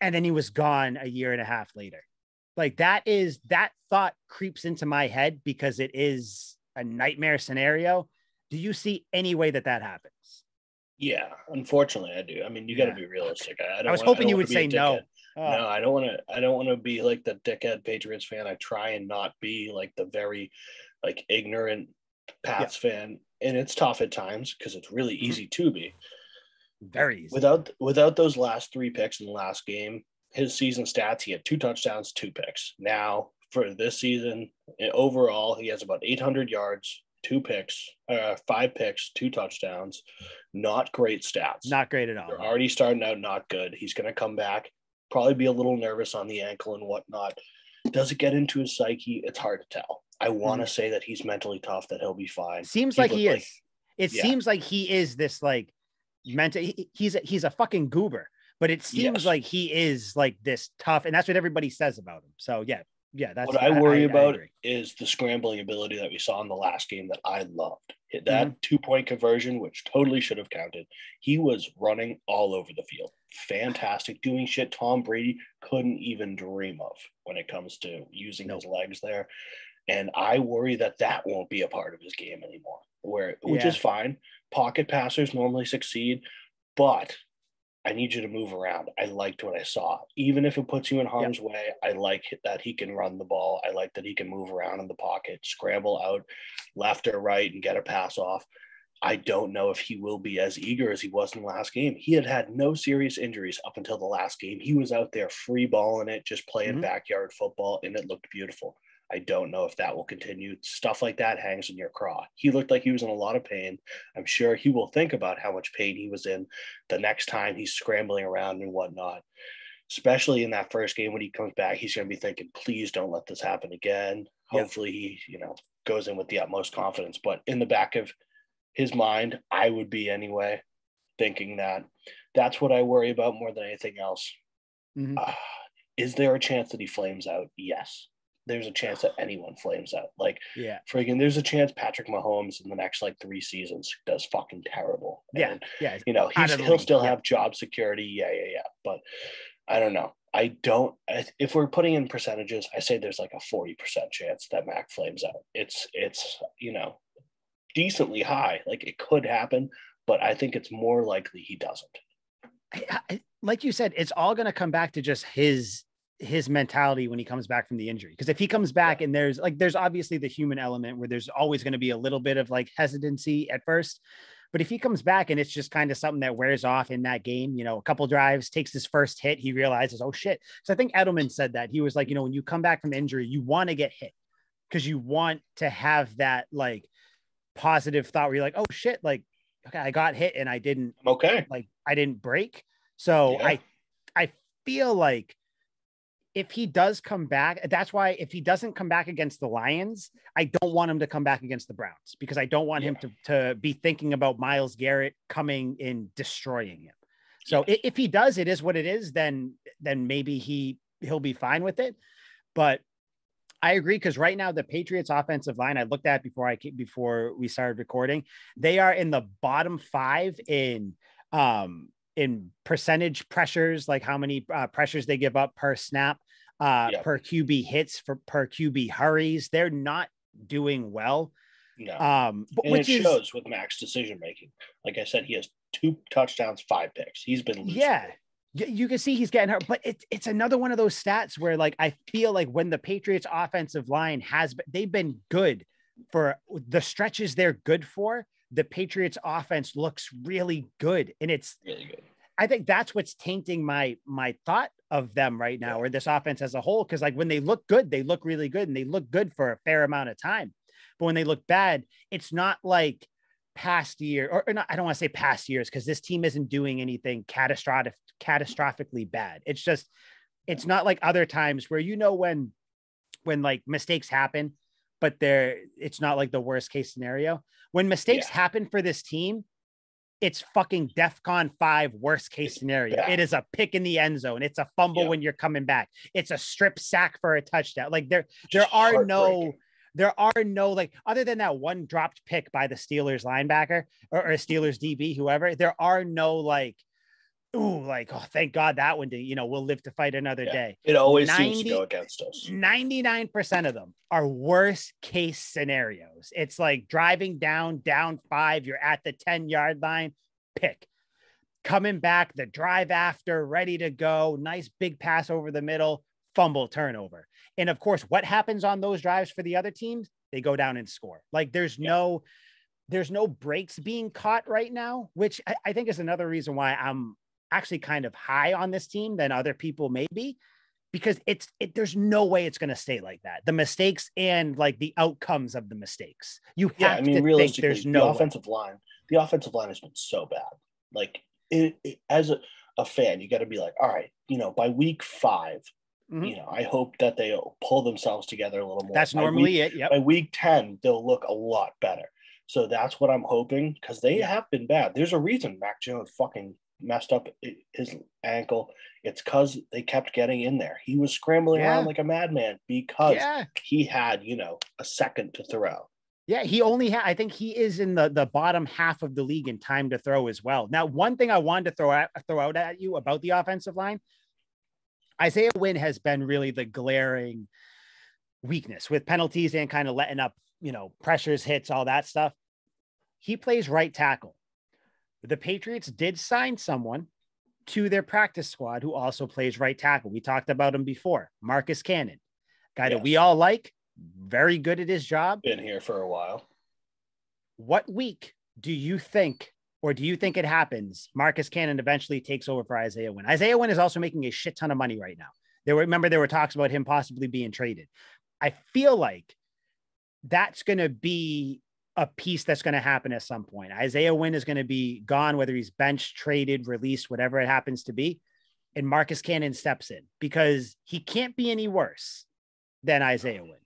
and then he was gone a year and a half later like that is that thought creeps into my head because it is a nightmare scenario do you see any way that that happens Yeah, unfortunately, I do. I mean, you got to Yeah. be realistic. I, I, don't I was wanna- I hoping don't you would say no. Oh, No, I don't want to. I don't want to be like the dickhead Patriots fan. I try and not be like the very, like ignorant Pats fan, and it's tough at times because it's really Mhm. easy to be. very easy. Without without those last three picks in the last game, his season stats he had two touchdowns, two picks. Now for this season eh, overall, he has about 800 yards, two picks, uh, five picks, two touchdowns. Not great stats. not great at all They're already starting out not good. He's going to come back, probably be a little nervous on the ankle and whatnot. Does it get into his psyche? It's hard to tell. I want to mm. say that he's mentally tough, that he'll be fine. seems He like he like- is it Yeah. seems like he is this like mental he- he's a, he's a fucking goober but it seems Yes. like he is like this tough and that's what everybody says about him so yeah yeah that's what I worry about agree. is the scrambling ability that we saw in the last game that I loved. Hit Mm-hmm. that two point conversion, which totally should have counted. He was running all over the field. Fantastic, doing shit Tom Brady couldn't even dream of when it comes to using his legs there. And I worry that that won't be a part of his game anymore. Where, which Yeah. is fine. Pocket passers normally succeed, but I need you to move around. I liked what I saw. Even if it puts you in harm's way, I like that he can run the ball. I like that he can move around in the pocket, scramble out left or right and get a pass off. I don't know if he will be as eager as he was in the last game. He had had no serious injuries up until the last game. He was out there free balling it, just playing Mhm. backyard football, and it looked beautiful. I don't know if that will continue. Stuff like that hangs in your craw. He looked like he was in a lot of pain. I'm sure he will think about how much pain he was in the next time he's scrambling around and whatnot. Especially in that first game when he comes back, he's going to be thinking, please don't let this happen again. Yeah. Hopefully he, you know, goes in with the utmost confidence. But in the back of his mind, I would be anyway, thinking that that's what I worry about more than anything else. Mhm. Uh, is there a chance that he flames out? Yes. There's a chance that anyone flames out. Like yeah friggin' there's a chance Patrick Mahomes in the next like three seasons does fucking terrible. yeah And, yeah you know, he's, he'll league, still have job security. Yeah, yeah, yeah. But I don't know. I don't. If we're putting in percentages, I say there's like a forty percent chance that Mac flames out. It's it's you know decently high. Like it could happen, but I think it's more likely he doesn't. I- I- like you said, it's all going to come back to just his his mentality when he comes back from the injury. Because if he comes back and there's like there's obviously the human element where there's always going to be a little bit of like hesitancy at first. But if he comes back and it's just kind of something that wears off in that game, you know, a couple drives, takes his first hit, he realizes, oh shit. So I think Edelman said that. He was like, you know, when you come back from injury, you want to get hit because you want to have that like positive thought where you're like, oh shit, like, okay, I got hit and I didn't I'm okay. like I didn't break. So Yeah. I I feel like if he does come back, that's why if he doesn't come back against the Lions, I don't want him to come back against the Browns because I don't want him to, to be thinking about Myles Garrett coming and destroying him. So i- if he does, it is what it is, then then maybe he he'll be fine with it. But I agree because right now the Patriots offensive line I looked at before I came, before we started recording, they are in the bottom five in um in percentage pressures, like how many uh, pressures they give up per snap, uh, yep. per QB hits for per QB hurries. They're not doing well. No. Um, but, and which it shows with Mac's decision making. Like I said, he has two touchdowns, five picks. He's been yeah. You can see he's getting hurt, but it's it's another one of those stats where like I feel like when the Patriots offensive line has they've been good for the stretches they're good for, the Patriots offense looks really good. And it's really good. I think that's what's tainting my my thought of them right now, or this offense as a whole. Cause like when they look good, they look really good and they look good for a fair amount of time. But when they look bad, it's not like past year, or, or not, I don't want to say past years, because this team isn't doing anything catastrophic, catastrophically bad. It's just, it's not like other times where you know when, when like mistakes happen, but they're it's not like the worst case scenario. When mistakes yeah. happen for this team, it's fucking DEFCON five worst case scenario. Yeah. It is a pick in the end zone. It's a fumble yeah. when you're coming back. It's a strip sack for a touchdown. Like there, Just there are no there are no like other than that one dropped pick by the Steelers linebacker or, or Steelers DB, whoever. There are no like, ooh, like oh, thank God that one did. You know, we'll live to fight another yeah. day. It always 90, seems to go against us. Ninety nine percent of them are worst case scenarios. It's like driving down, down five. You're at the ten yard line, pick. Coming back, the drive after, ready to go. Nice big pass over the middle, fumble turnover. And of course, what happens on those drives for the other teams? They go down and score. Like there's yeah. no there's no breaks being caught right now, which I, I, think is another reason why I'm actually kind of high on this team than other people maybe because it's it, there's no way it's going to stay like that. The mistakes and like the outcomes of the mistakes. You have yeah, I mean, realistically, there's no the offensive way. line. The offensive line has been so bad. Like it, it, as a, a fan, you got to be like, all right, you know, by week five, Mm-hmm. You know, I hope that they pull themselves together a little more. That's normally week, it. Yeah. By week 10, they'll look a lot better. So that's what I'm hoping because they yeah. have been bad. There's a reason Mac Jones fucking messed up his ankle. It's because they kept getting in there. He was scrambling yeah. around like a madman because yeah. he had, you know, a second to throw. Yeah, he only had. I think he is in the the bottom half of the league in time to throw as well. Now, one thing I wanted to throw out throw out at you about the offensive line Isaiah Wynn has been really the glaring weakness with penalties and kind of letting up, you know, pressures, hits, all that stuff. He plays right tackle. The Patriots did sign someone to their practice squad who also plays right tackle. We talked about him before, Marcus Cannon, guy yes. that we all like, very good at his job. Been here for a while. What week do you think or do you think it happens? Marcus Cannon eventually takes over for Isaiah Wynn. Isaiah Wynn is also making a shit ton of money right now. There were, remember, there were talks about him possibly being traded. I feel like that's going to be a piece that's going to happen at some point. Isaiah Wynn is going to be gone, whether he's benched, traded, released, whatever it happens to be. And Marcus Cannon steps in because he can't be any worse than Isaiah Wynn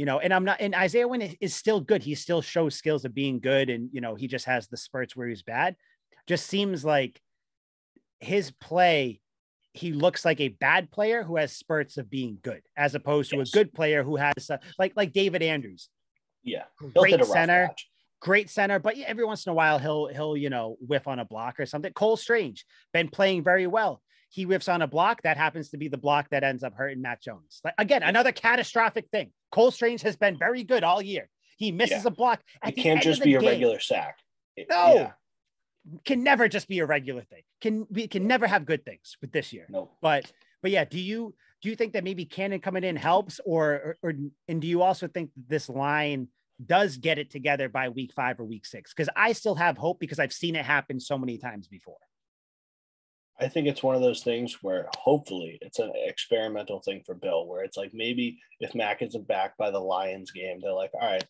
you know, and I'm not, and Isaiah Wynn is still good. He still shows skills of being good. And, you know, he just has the spurts where he's bad. Just seems like his play, he looks like a bad player who has spurts of being good, as opposed to yes. a good player who has, uh, like, like David Andrews. Yeah. Great center. Match. Great center, but yeah, every once in a while he'll he'll you know whiff on a block or something. Cole Strange been playing very well he whiffs on a block. That happens to be the block that ends up hurting Matt Jones. Like, again, another catastrophic thing. Cole Strange has been very good all year. He misses yeah. a block. It can't just be a regular sack. no, yeah. can never just be a regular thing. Can we can never have good things with this year. No, but but yeah, do you do you think that maybe Cannon coming in helps, or, or, or and do you also think this line does get it together by week five or week six? Because I still have hope because I've seen it happen so many times before. I think it's one of those things where hopefully it's an experimental thing for Bill, where it's like maybe if Mac isn't back by the Lions game, they're like, all right,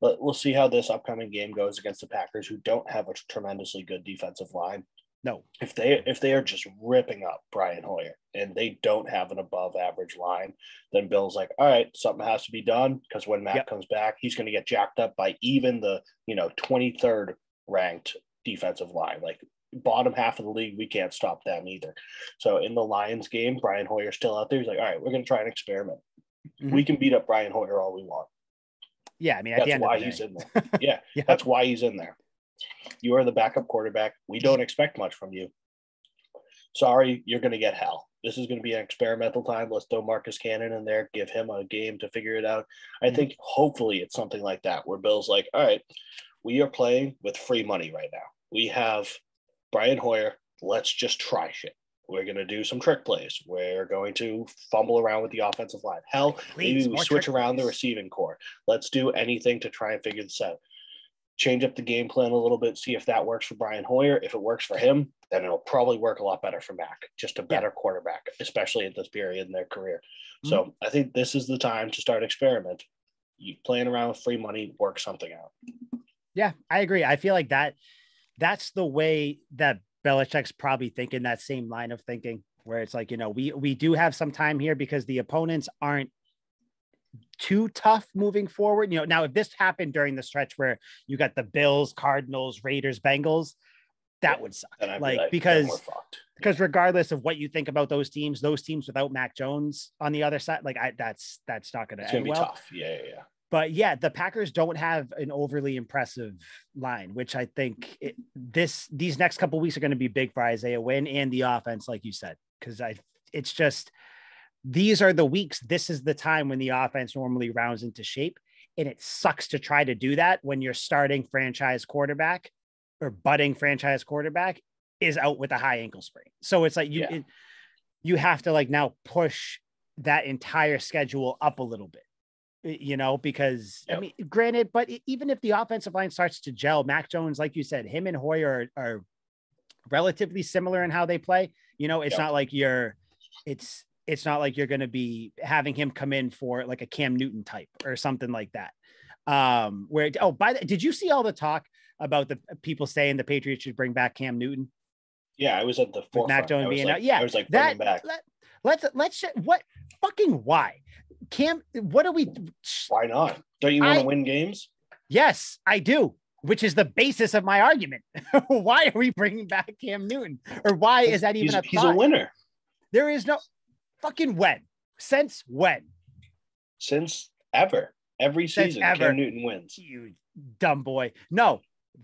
let, we'll see how this upcoming game goes against the Packers, who don't have a tremendously good defensive line. No, if they if they are just ripping up Brian Hoyer and they don't have an above average line, then Bill's like, all right, something has to be done because when Matt yep. comes back, he's going to get jacked up by even the you know twenty third ranked defensive line. Like bottom half of the league, we can't stop them either. So in the Lions game, Brian Hoyer still out there. He's like, all right, we're going to try an experiment. Mhm. We can beat up Brian Hoyer all we want. Yeah, I mean, at That's the end why of the he's day. in there. Yeah, Yeah. that's why he's in there. You are the backup quarterback. We don't expect much from you. Sorry, you're going to get hell. This is going to be an experimental time. Let's throw Marcus Cannon in there, give him a game to figure it out. I Mhm. think hopefully it's something like that where Bill's like, all right, we are playing with free money right now. We have Brian Hoyer. Let's just try shit. We're going to do some trick plays. We're going to fumble around with the offensive line. Hell, Please, maybe we switch around the receiving core. Let's do anything to try and figure this out. Change up the game plan a little bit, see if that works for Brian Hoyer. If it works for him, then it'll probably work a lot better for Mac. Just a better quarterback, especially at this period in their career. So Mm-hmm. I think this is the time to start experiment. You playing around with free money, work something out. Yeah, I agree. I feel like that that's the way that Belichick's probably thinking that same line of thinking, where it's like, you know, we we do have some time here because the opponents aren't too tough moving forward. You know, now if this happened during the stretch where you got the Bills, Cardinals, Raiders, Bengals, that would suck. And I'd be Like, then because-. Because regardless of what you think about those teams, those teams without Mac Jones on the other side, like I that's that's not going to end be well tough. Yeah, yeah, yeah. but yeah, the Packers don't have an overly impressive line, which I think it, this these next couple weeks are going to be big for Isaiah Wynn and the offense, like you said, because I it's just these are the weeks. This is the time when the offense normally rounds into shape, and it sucks to try to do that when your starting franchise quarterback or budding franchise quarterback is out with a high ankle sprain. So it's like you Yeah. it, you have to like now push that entire schedule up a little bit you know, because I mean, granted, but even if the offensive line starts to gel, Mac Jones, like you said, him and Hoyer are, are relatively similar in how they play. You know, it's Yep. not like you're, it's, it's not like you're going to be having him come in for like a Cam Newton type or something like that. Um, where, oh, by the, did you see all the talk about the people saying the Patriots should bring back Cam Newton? Yeah, I was at the Mac forefront. Jones I being like, out. Yeah, I was like, that back. let, let's let's what fucking why Cam? What are we? Why not? Don't you want to win games? Yes, I do. Which is the basis of my argument. why are we bringing back Cam Newton, or why is that even he's, a he's a winner There is no fucking when. Since when? since ever. Every Since season, ever. Cam Newton wins. You dumb boy. No,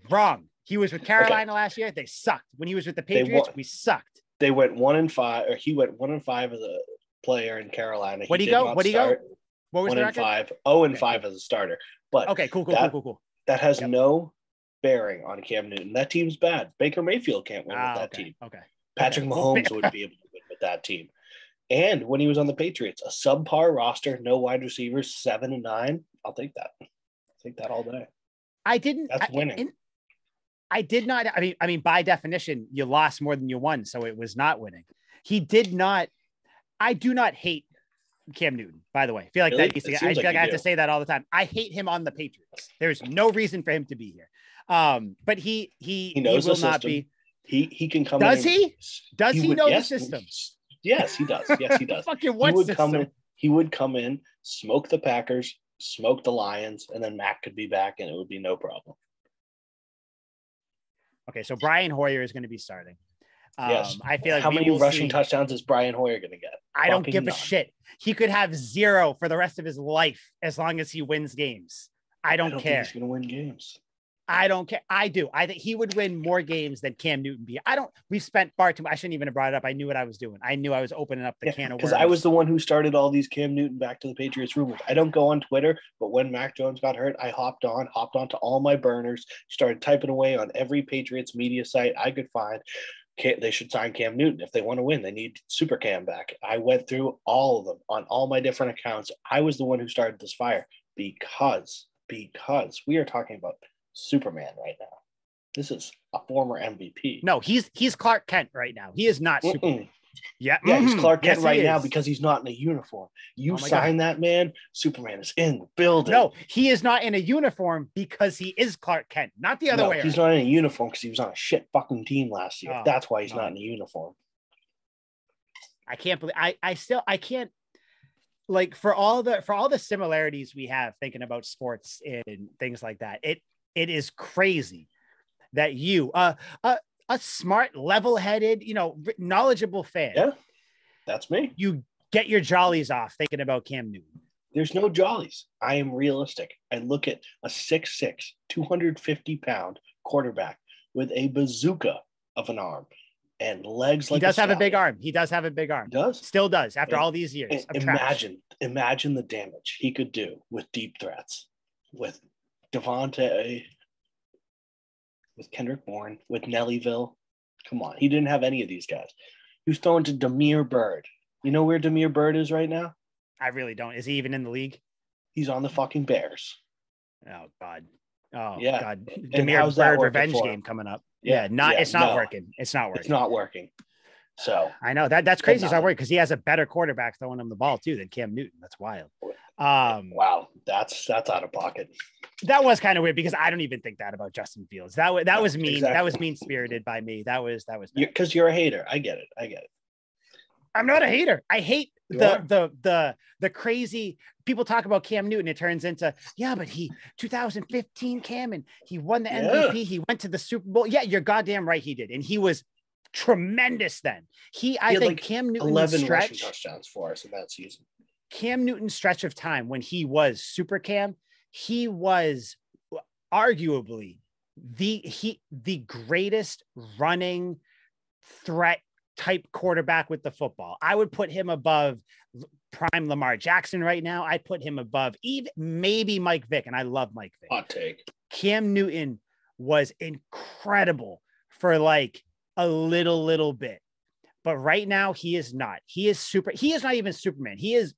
wrong. He was with Carolina last year. They sucked. When he was with the Patriots, we sucked. They went one and five, or he went one and five as a player in Carolina. What'd he did go? What'd he go? What was One and five. Oh and Okay. five as a starter. But Okay, cool, cool, That- cool, cool, cool. that has Yep. no bearing on Cam Newton. That team's bad. Baker Mayfield can't win Ah, with that okay, team. okay. Patrick Okay. Mahomes wouldn't be able to win with that team. And when he was on the Patriots, a subpar roster, no wide receivers, seven and nine. I'll take that. I'll take that all day. I didn't. That's I- winning. I did not. I mean, I mean, by definition, you lost more than you won, so it was not winning. He did not. I do not hate Cam Newton. By the way, I feel like Really? that needs to. I feel like like I have do. to say that all the time. I hate him on the Patriots. There's no reason for him to be here. Um, but he he He knows the will not system. be. He he can come. Does in he? Does he would- know the yes, system? Yes, he does. Yes, he does. Fucking he would system? come in. He would come in, smoke the Packers, smoke the Lions, and then Mac could be back, and it would be no problem. Okay, so Brian Hoyer is going to be starting. Um, Yes. I feel like How many rushing see- touchdowns is Brian Hoyer going to get? I don't give a shit. He could have zero for the rest of his life as long as he wins games. I don't, I don't care. he's going to win games. I don't care. I do. I think he would win more games than Cam Newton be. I don't. We've spent far too. I shouldn't even have brought it up. I knew what I was doing. I knew I was opening up the can of worms. Because I was the one who started all these Cam Newton back to the Patriots rumors. I don't go on Twitter, but when Mac Jones got hurt, I hopped on, hopped onto all my burners, started typing away on every Patriots media site I could find. They should sign Cam Newton if they want to win. They need Super Cam back. I went through all of them on all my different accounts. I was the one who started this fire because because we are talking about Superman right now. This is a former MVP. no. He's he's Clark Kent right now. He is not Mm-mm. Superman. Yeah, Yeah, he's mhm. Clark Kent Yes, right now because he's not in a uniform. You Oh sign that man, Superman is in the building. no, he is not in a uniform because he is Clark Kent, not the other No, way. he's around. not in a uniform because he was on a shit fucking team last year. Oh, That's why he's no. not in a uniform. I can't believe I I still I can't like for all the for all the similarities we have thinking about sports and things like that. It it is crazy that you uh a a smart, level-headed, you know, knowledgeable fan, Yeah. That's me. you get your jollies off thinking about Cam Newton. There's no jollies. I am realistic. I look at a 6'6, 250 pound quarterback with a bazooka of an arm and legs like he does a have a big arm. He does have a big arm. He does. Still does after And- all these years. Of trash. imagine, imagine the damage he could do with deep threats, with DeVante, with Kendrick Bourne, with Nellyville. Come on, he didn't have any of these guys. He was throwing to Damiere Byrd. You know where Damiere Byrd is right now? I really don't. Is he even in the league? He's on the fucking Bears. Oh God. Oh Yeah. God. Damiere Byrd revenge game coming up. Yeah, Yeah, not yeah, it's not no. working. It's not working. It's not working. So I know that that's crazy. It's I nothing. working because he has a better quarterback throwing him the ball too than Cam Newton. That's wild. Um, wow, that's that's out of pocket. that was kind of weird because I don't even think that about Justin Fields. That was that was mean. That was mean spirited by me. That was that was. Because you're a hater. I get it. I get it. I'm not a hater. I hate You the are. the the the crazy people talk about Cam Newton. It turns into yeah, but he 2015 Cam and he won the Yeah. MVP. He went to the Super Bowl. Yeah, you're goddamn right. He did, and he was tremendous then. He I He think like, Cam Eleven rushing stretch. touchdowns for us in that season. Cam Newton's stretch of time when he was super Cam, he was arguably the he the greatest running threat type quarterback with the football. I would put him above prime Lamar Jackson right now. I'd put him above even maybe Mike Vick, and I love Mike Vick. Hot take. Cam Newton was incredible for like a little, little bit. But right now, he is not. He is super. He is not even Superman. He is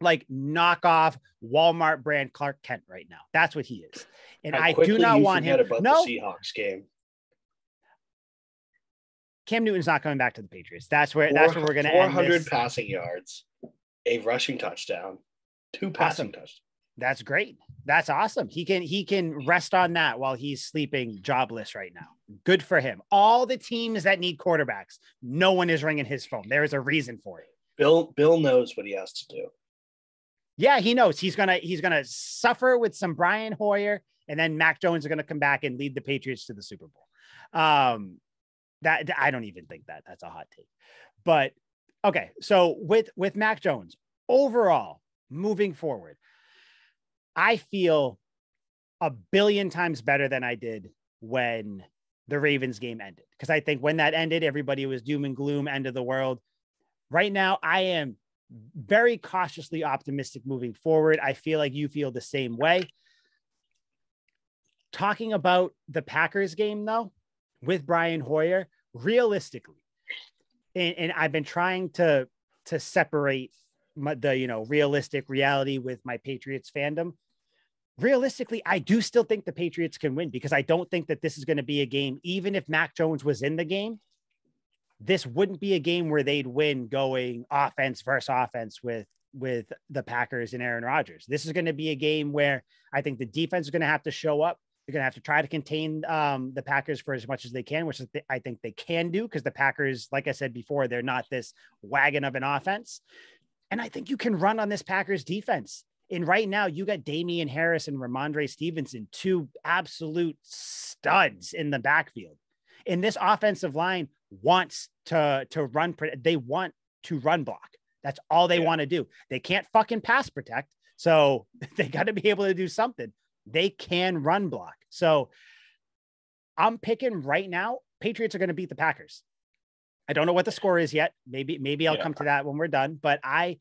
like knockoff Walmart brand Clark Kent right now. That's what he is. And How I do not want him. About No, the Seahawks game. Cam Newton's not coming back to the Patriots. That's where. That's where we're going to end 400 passing yards, a rushing touchdown, two passing Awesome. touchdowns. That's great. That's awesome. He can he can rest on that while he's sleeping jobless right now. Good for him. All the teams that need quarterbacks, no one is ringing his phone. There is a reason for it. Bill Bill knows what he has to do. Yeah, he knows he's gonna he's gonna suffer with some Brian Hoyer, and then Mac Jones are gonna come back and lead the Patriots to the Super Bowl. Um, that I don't even think that that's a hot take, but okay. So with with Mac Jones overall, moving forward, I feel a billion times better than I did when the Ravens game ended because I think when that ended, everybody was doom and gloom, end of the world. Right now, I am very cautiously optimistic moving forward. I feel like you feel the same way. Talking about the Packers game, though, with Brian Hoyer, realistically, and, and I've been trying to to separate my, the you know realistic reality with my Patriots fandom. Realistically, I do still think the Patriots can win because I don't think that this is going to be a game, even if Mac Jones was in the game, this wouldn't be a game where they'd win going offense versus offense with with the Packers and Aaron Rodgers. This is going to be a game where I think the defense is going to have to show up. They're going to have to try to contain um, the Packers for as much as they can, which I think they can do because the Packers, like I said before, they're not this wagon of an offense. And I think you can run on this Packers defense. And right now, you got Damien Harris and Rhamondre Stevenson, two absolute studs in the backfield. And this offensive line wants to to run. They want to run block. That's all they Yeah. want to do. They can't fucking pass protect, so they got to be able to do something. They can run block. So I'm picking right now. Patriots are going to beat the Packers. I don't know what the score is yet. Maybe maybe I'll Yeah. come to that when we're done. But I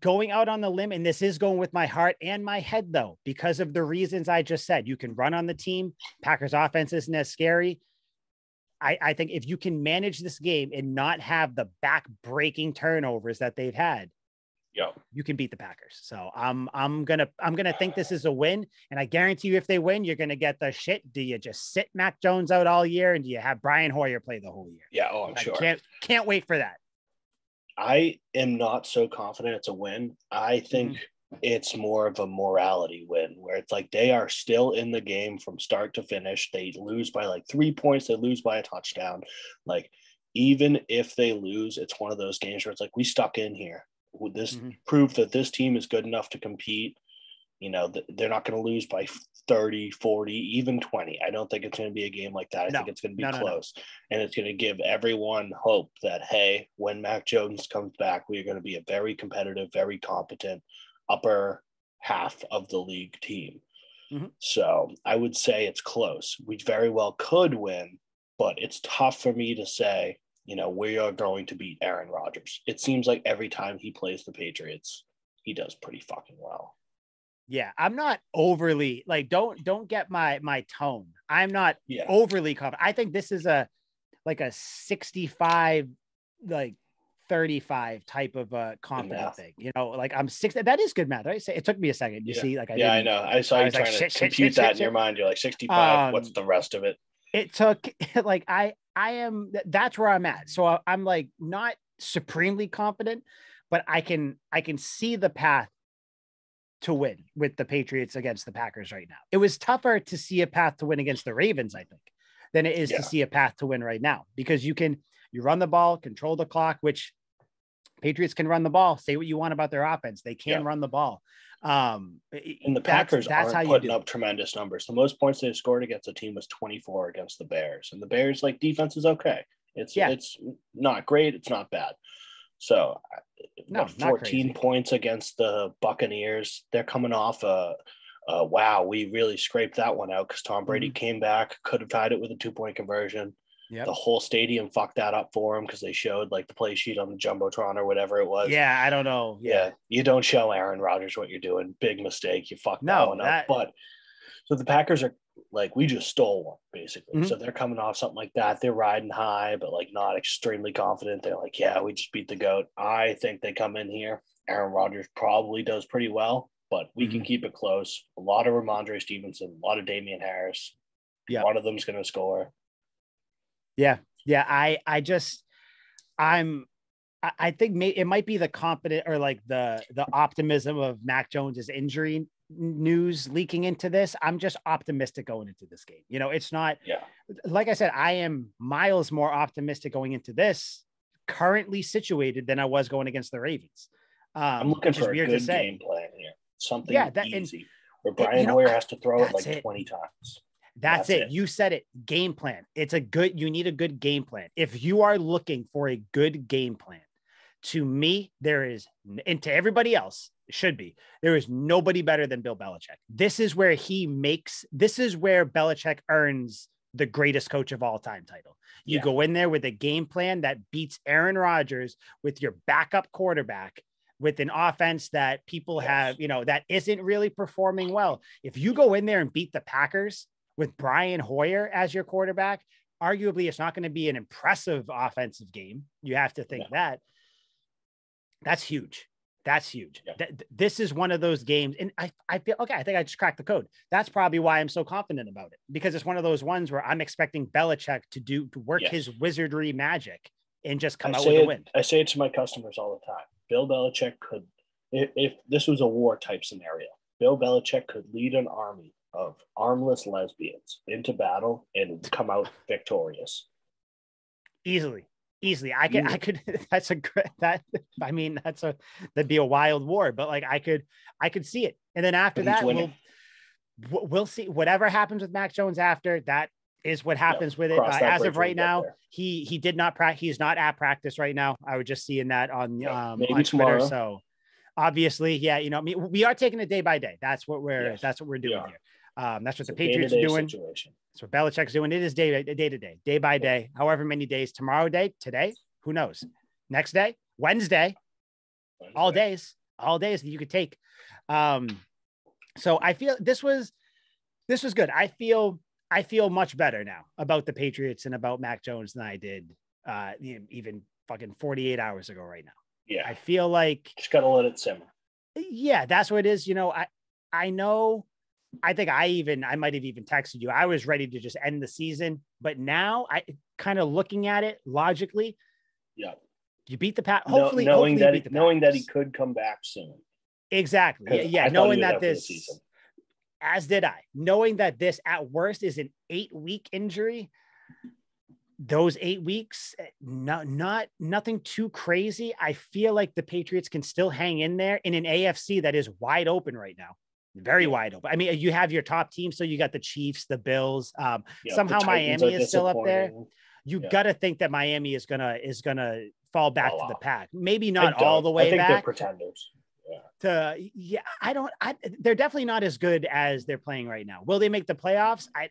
going out on the limb, and this is going with my heart and my head though, because of the reasons I just said. You can run on the team. Packers offense isn't as scary. I, I think if you can manage this game and not have the back breaking turnovers that they've had, Yo, you can beat the Packers. So I'm I'm gonna I'm gonna think this is a win, and I guarantee you, if they win, you're gonna get the shit. Do you just sit Mac Jones out all year, and do you have Brian Hoyer play the whole year? yeah, oh, I'm I sure. can't can't wait for that. I am not so confident it's a win. I think Mm-hmm. it's more of a morality win where it's like they are still in the game from start to finish. They lose by like three points, they lose by a touchdown. Like, even if they lose, it's one of those games where it's like, we stuck in here. Would this Mhm. prove that this team is good enough to compete? You know, they're not going to lose by 30, 40, even 20. I don't think it's going to be a game like that. I No. think it's going to be No, no, no. close. And it's going to give everyone hope that, hey, when Mac Jones comes back, we are going to be a very competitive, very competent upper half of the league team. Mhm. So I would say it's close. We very well could win, but it's tough for me to say, you know, we are going to beat Aaron Rodgers. It seems like every time he plays the Patriots, he does pretty fucking well. Yeah, I'm not overly like don't don't get my my tone. I'm not Yeah. overly confident. I think this is a like a 65 like 35 type of uh confident thing. You know, like I'm six that is good math, right? It took me a second. You Yeah. see, like I yeah, I know. I saw I you was like, trying to shit, compute shit, that shit, in your mind. You're like 65. What's Um, the rest of it? it took like I I am that's where I'm at. So I- I'm like not supremely confident, but I can I can see the path to win with the Patriots against the Packers right now. It was tougher to see a path to win against the Ravens, I think, than it is Yeah. to see a path to win right now because you can you run the ball, control the clock, which Patriots can run the ball. Say what you want about their offense, they can Yeah. run the ball. Um, And the that's- Packers that's aren't putting up tremendous numbers. The most points they've scored against a team was 24 against the Bears. And the Bears, like, defense is okay. It's Yeah. it's not great. It's not bad. So, uh, No, what, 14 crazy. points against the Buccaneers. They're coming off a, a wow, we really scraped that one out because Tom Brady came back, could have tied it with a two point conversion. Mm-hmm. Yep. The whole stadium fucked that up for him because they showed like the play sheet on the Jumbotron or whatever it was. Yeah, I don't know. Yeah, you don't show Aaron Rodgers what you're doing. Big mistake. You fucked No, that one that- up. But so the Packers are like, we just stole one basically. Mhm. So they're coming off something like that. They're riding high, but like not extremely confident. They're like, yeah, we just beat the goat. I think they come in here. Aaron Rodgers probably does pretty well, but we Mm-hmm. can keep it close. A lot of Rhamondre Stevenson, a lot of Damien Harris. Yeah. one of them's going to score. Yeah, yeah. I I just I'm I, think may, it might be the confident or like the the optimism of Mac Jones's injury news leaking into this. I'm just optimistic going into this game. You know, it's not Yeah, like I said. I am miles more optimistic going into this currently situated than I was going against the Ravens. Um, I'm looking for a good to say. game plan here. Something Yeah, that- and- easy. Where and, you Brian know, Hoyer has to throw it like it. 20 times. That's, That's it. it. You said it. Game plan. It's a good, you need a good game plan. If you are looking for a good game plan, to me, there is, and to everybody else, should be, there is nobody better than Bill Belichick. This is where he makes, this is where Belichick earns the greatest coach of all time title. You Yeah. go in there with a game plan that beats Aaron Rodgers with your backup quarterback with an offense that people Yes. have, you know, that isn't really performing well. If you go in there and beat the Packers with Brian Hoyer as your quarterback, arguably it's not going to be an impressive offensive game. You have to think Yeah. that. That's huge. That's huge. Yeah. Th- th- this is one of those games, and I, I feel okay. I think I just cracked the code. That's probably why I'm so confident about it because it's one of those ones where I'm expecting Belichick to do to work Yes. his wizardry magic and just come I out with a it, win. I say it to my customers all the time. Bill Belichick could, if, if this was a war type scenario, Bill Belichick could lead an army of armless lesbians into battle and come out victorious. easily easily. I could i could that's a good that i mean that's a that'd be a wild war but like i could i could see it. And then after that we'll we'll see whatever happens with mac jones after that is what happens with it. uh, as of right now there. he he did not practice he's not at practice right now. I was just seeing that on Yeah, um on twitter tomorrow. so obviously yeah you know I mean, we are taking it day by day. That's what we're Yes, that's what we're doing are. here um that's what It's the patriots are doing Situation. that's what Belichick's doing. It is day day to day, day by day, however many days. Tomorrow day, today, who knows? Next day, Wednesday, all days, all days that you could take. Um, so I feel this was this was good. I feel I feel much better now about the Patriots and about Mac Jones than I did uh even fucking 48 hours ago right now. Yeah, I feel like just gotta let it simmer. yeah, that's what it is. You know, I I know I think I even I might have even texted you. I was ready to just end the season, but now I kind of looking at it logically, Yeah, you beat the. No- Hopefully, knowing hopefully that he, knowing that he could come back soon. exactly, yeah, yeah I thought he knowing that out for the this, as did I, knowing that this at worst is an eight week injury. Those eight weeks, eh, not not nothing too crazy. I feel like the Patriots can still hang in there in an AFC that is wide open right now. Very Yeah. wide open. I mean, you have your top team, so you got the Chiefs, the Bills. Um, Yeah, somehow Miami is still up there. you Yeah. got to think that Miami is gonna is gonna fall back Fall to the pack. Maybe not all the I way back. pretenders. to yeah, I don't. I they're definitely not as good as they're playing right now. Will they make the playoffs? I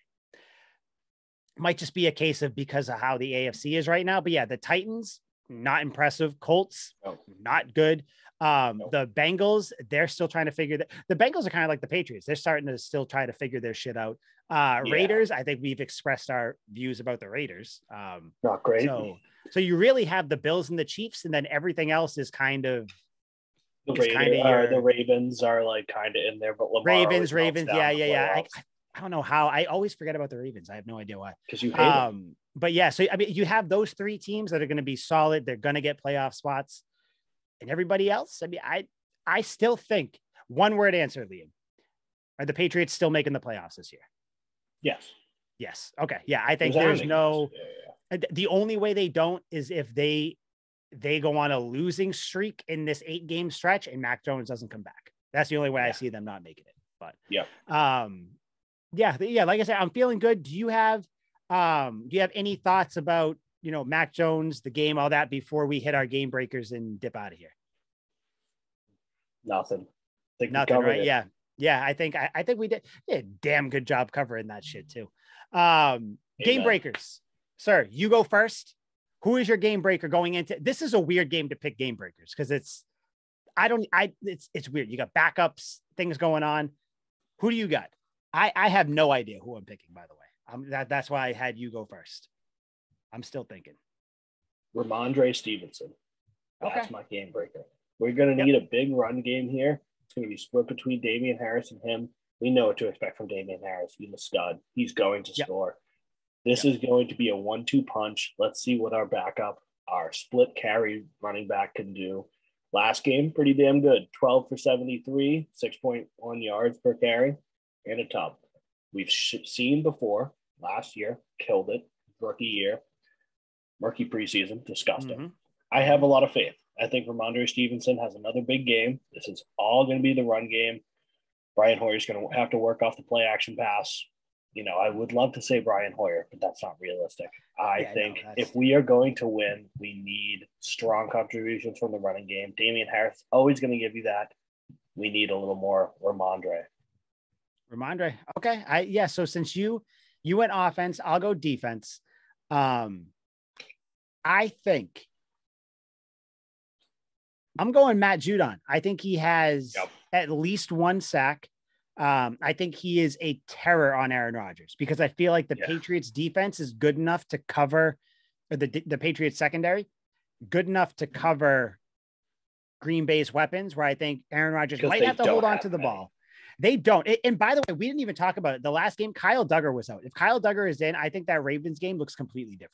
might just be a case of because of how the AFC is right now. But yeah, the Titans not impressive. Colts No. not good. Um, the Bengals they're still trying to figure that. The Bengals are kind of like the Patriots. They're starting to still try to figure their shit out. Uh, Yeah. Raiders. I think we've expressed our views about the Raiders. Um, Not great. so so you really have the Bills and the Chiefs, and then everything else is kind of the, Raider, uh, your- the Ravens are like kind of in there, but Lamar Ravens, Ravens. Yeah, yeah, yeah. I, Because I don't know how. I always forget about the Ravens. I have no idea why. Because you hate them. Um, but yeah, so I mean, you have those three teams that are going to be solid. They're going to get playoff spots, and everybody else. I mean, I I still think one word answer, Liam. Are the Patriots still making the playoffs this year? Yes. Yes. Okay. Yeah, I think there's no. Yeah, yeah. The only way they don't is if they they go on a losing streak in this eight game stretch and Mac Jones doesn't come back. That's the only way I see them not making it. But Yeah. um, yeah, yeah. Like I said, I'm feeling good. Do you have um, do you have any thoughts about you know Mac Jones, the game, all that before we hit our game breakers and dip out of here? Nothing. Nothing, right? it. Yeah, yeah. I think I, I think we did yeah, damn good job covering that shit too. Um, game breakers, sir. You go first. Who is your game breaker going into? This is a weird game to pick game breakers because it's I don't I it's it's weird. You got backups, things going on. Who do you got? I I have no idea who I'm picking. By the way, I'm that that's why I had you go first. I'm still thinking. Rhamondre Stevenson. That's Okay. my game breaker. We're going to Yep. need a big run game here. It's going to be split between Damien Harris and him. We know what to expect from Damien Harris. He's a stud. He's going to Yep. score. This is going to be a one two punch. Let's see what our backup, our split carry running back can do. Last game, pretty damn good 12 for 73, 6.1 yards per carry, and a tub. We've sh- seen before last year, killed it, rookie year, murky preseason, disgusting. Mhm. I have a lot of faith. I think Rhamondre Stevenson has another big game. This is all going to be the run game. Brian Hoyer's going to have to work off the play action pass. You know, I would love to say Brian Hoyer, but that's not realistic. I Yeah, think that's- if we are going to win, we need strong contributions from the running game. Damien Harris always going to give you that. We need a little more Rhamondre. Rhamondre. Okay. I yeah. So since you you went offense, I'll go defense. Um, I think I'm going Matt Judon. I think he has Yep. at least one sack. Um, I think he is a terror on Aaron Rodgers because I feel like the Yeah. Patriots defense is good enough to cover or the the Patriots secondary, good enough to cover Green Bay's weapons. Where I think Aaron Rodgers Because might have to hold on to the many. ball. They don't. And by the way, we didn't even talk about it. The last game, Kyle Dugger was out. If Kyle Dugger is in, I think that Ravens game looks completely different.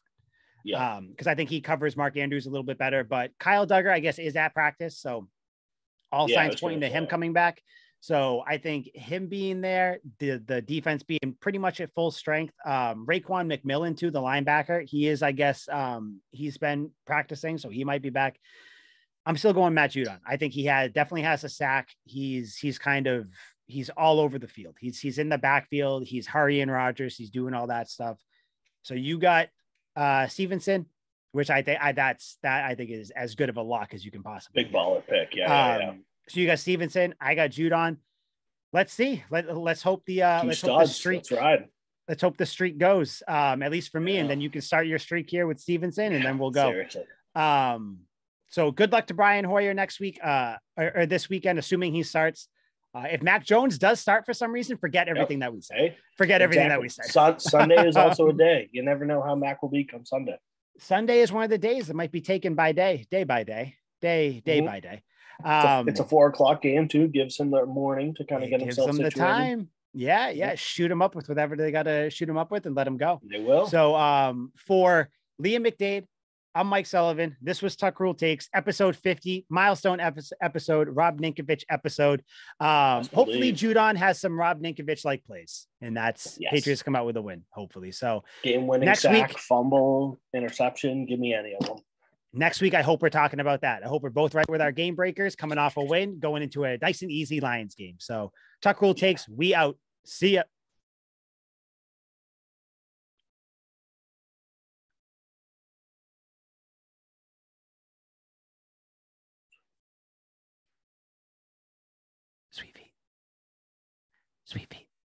Yeah. Um, because I think he covers Mark Andrews a little bit better. But Kyle Dugger, I guess, is at practice. So all Yeah, signs pointing to him coming back. So I think him being there, the the defense being pretty much at full strength. Um, Raekwon McMillan, too, the linebacker, he is, I guess, um, he's been practicing, so he might be back. I'm still going Matt Judon. I think he had definitely has a sack. He's he's kind of he's all over the field. He's he's in the backfield. He's hurrying Rodgers. He's doing all that stuff. So you got uh Stevenson, which I think I that's that I think is as good of a lock as you can possibly Big get. baller pick. Yeah. yeah, yeah. Um, So you got Stevenson. I got Judon. Let's see. Let, let's hope the uh Two let's hope the studs. streak Let's ride. let's hope the streak goes. Um, at least for me, and then you can start your streak here with Stevenson, and then we'll go. Seriously. Um, so good luck to Brian Hoyer next week, uh, or, or this weekend, assuming he starts. Uh, if Mac Jones does start for some reason, forget everything that we say. Forget everything that we say. Sun- Sunday is also a day. You never know how Mac will be come Sunday. Sunday is one of the days that might be taken by day, day by day, day, day Mhm. by day. It's a- Um, it's a four o'clock game too. Gives him the morning to kind of get himself them the time. Yeah, yeah. Shoot him up with whatever they got to shoot him up with, and let him go. They will. So um for Liam McDade, I'm Mike Sullivan. This was Tuck Rule Takes, episode 50, milestone episode, Rob Ninkovich episode. Um, hopefully. Judon has some Rob Ninkovich like plays, and that's Yes. Patriots come out with a win, hopefully. So Game winning Next sack, week- fumble, interception. Give me any of them. next week, I hope we're talking about that. I hope we're both right with our game breakers coming off a win, going into a nice and easy Lions game. So Tuck Rule Takes, we out. See ya. Sweet feet.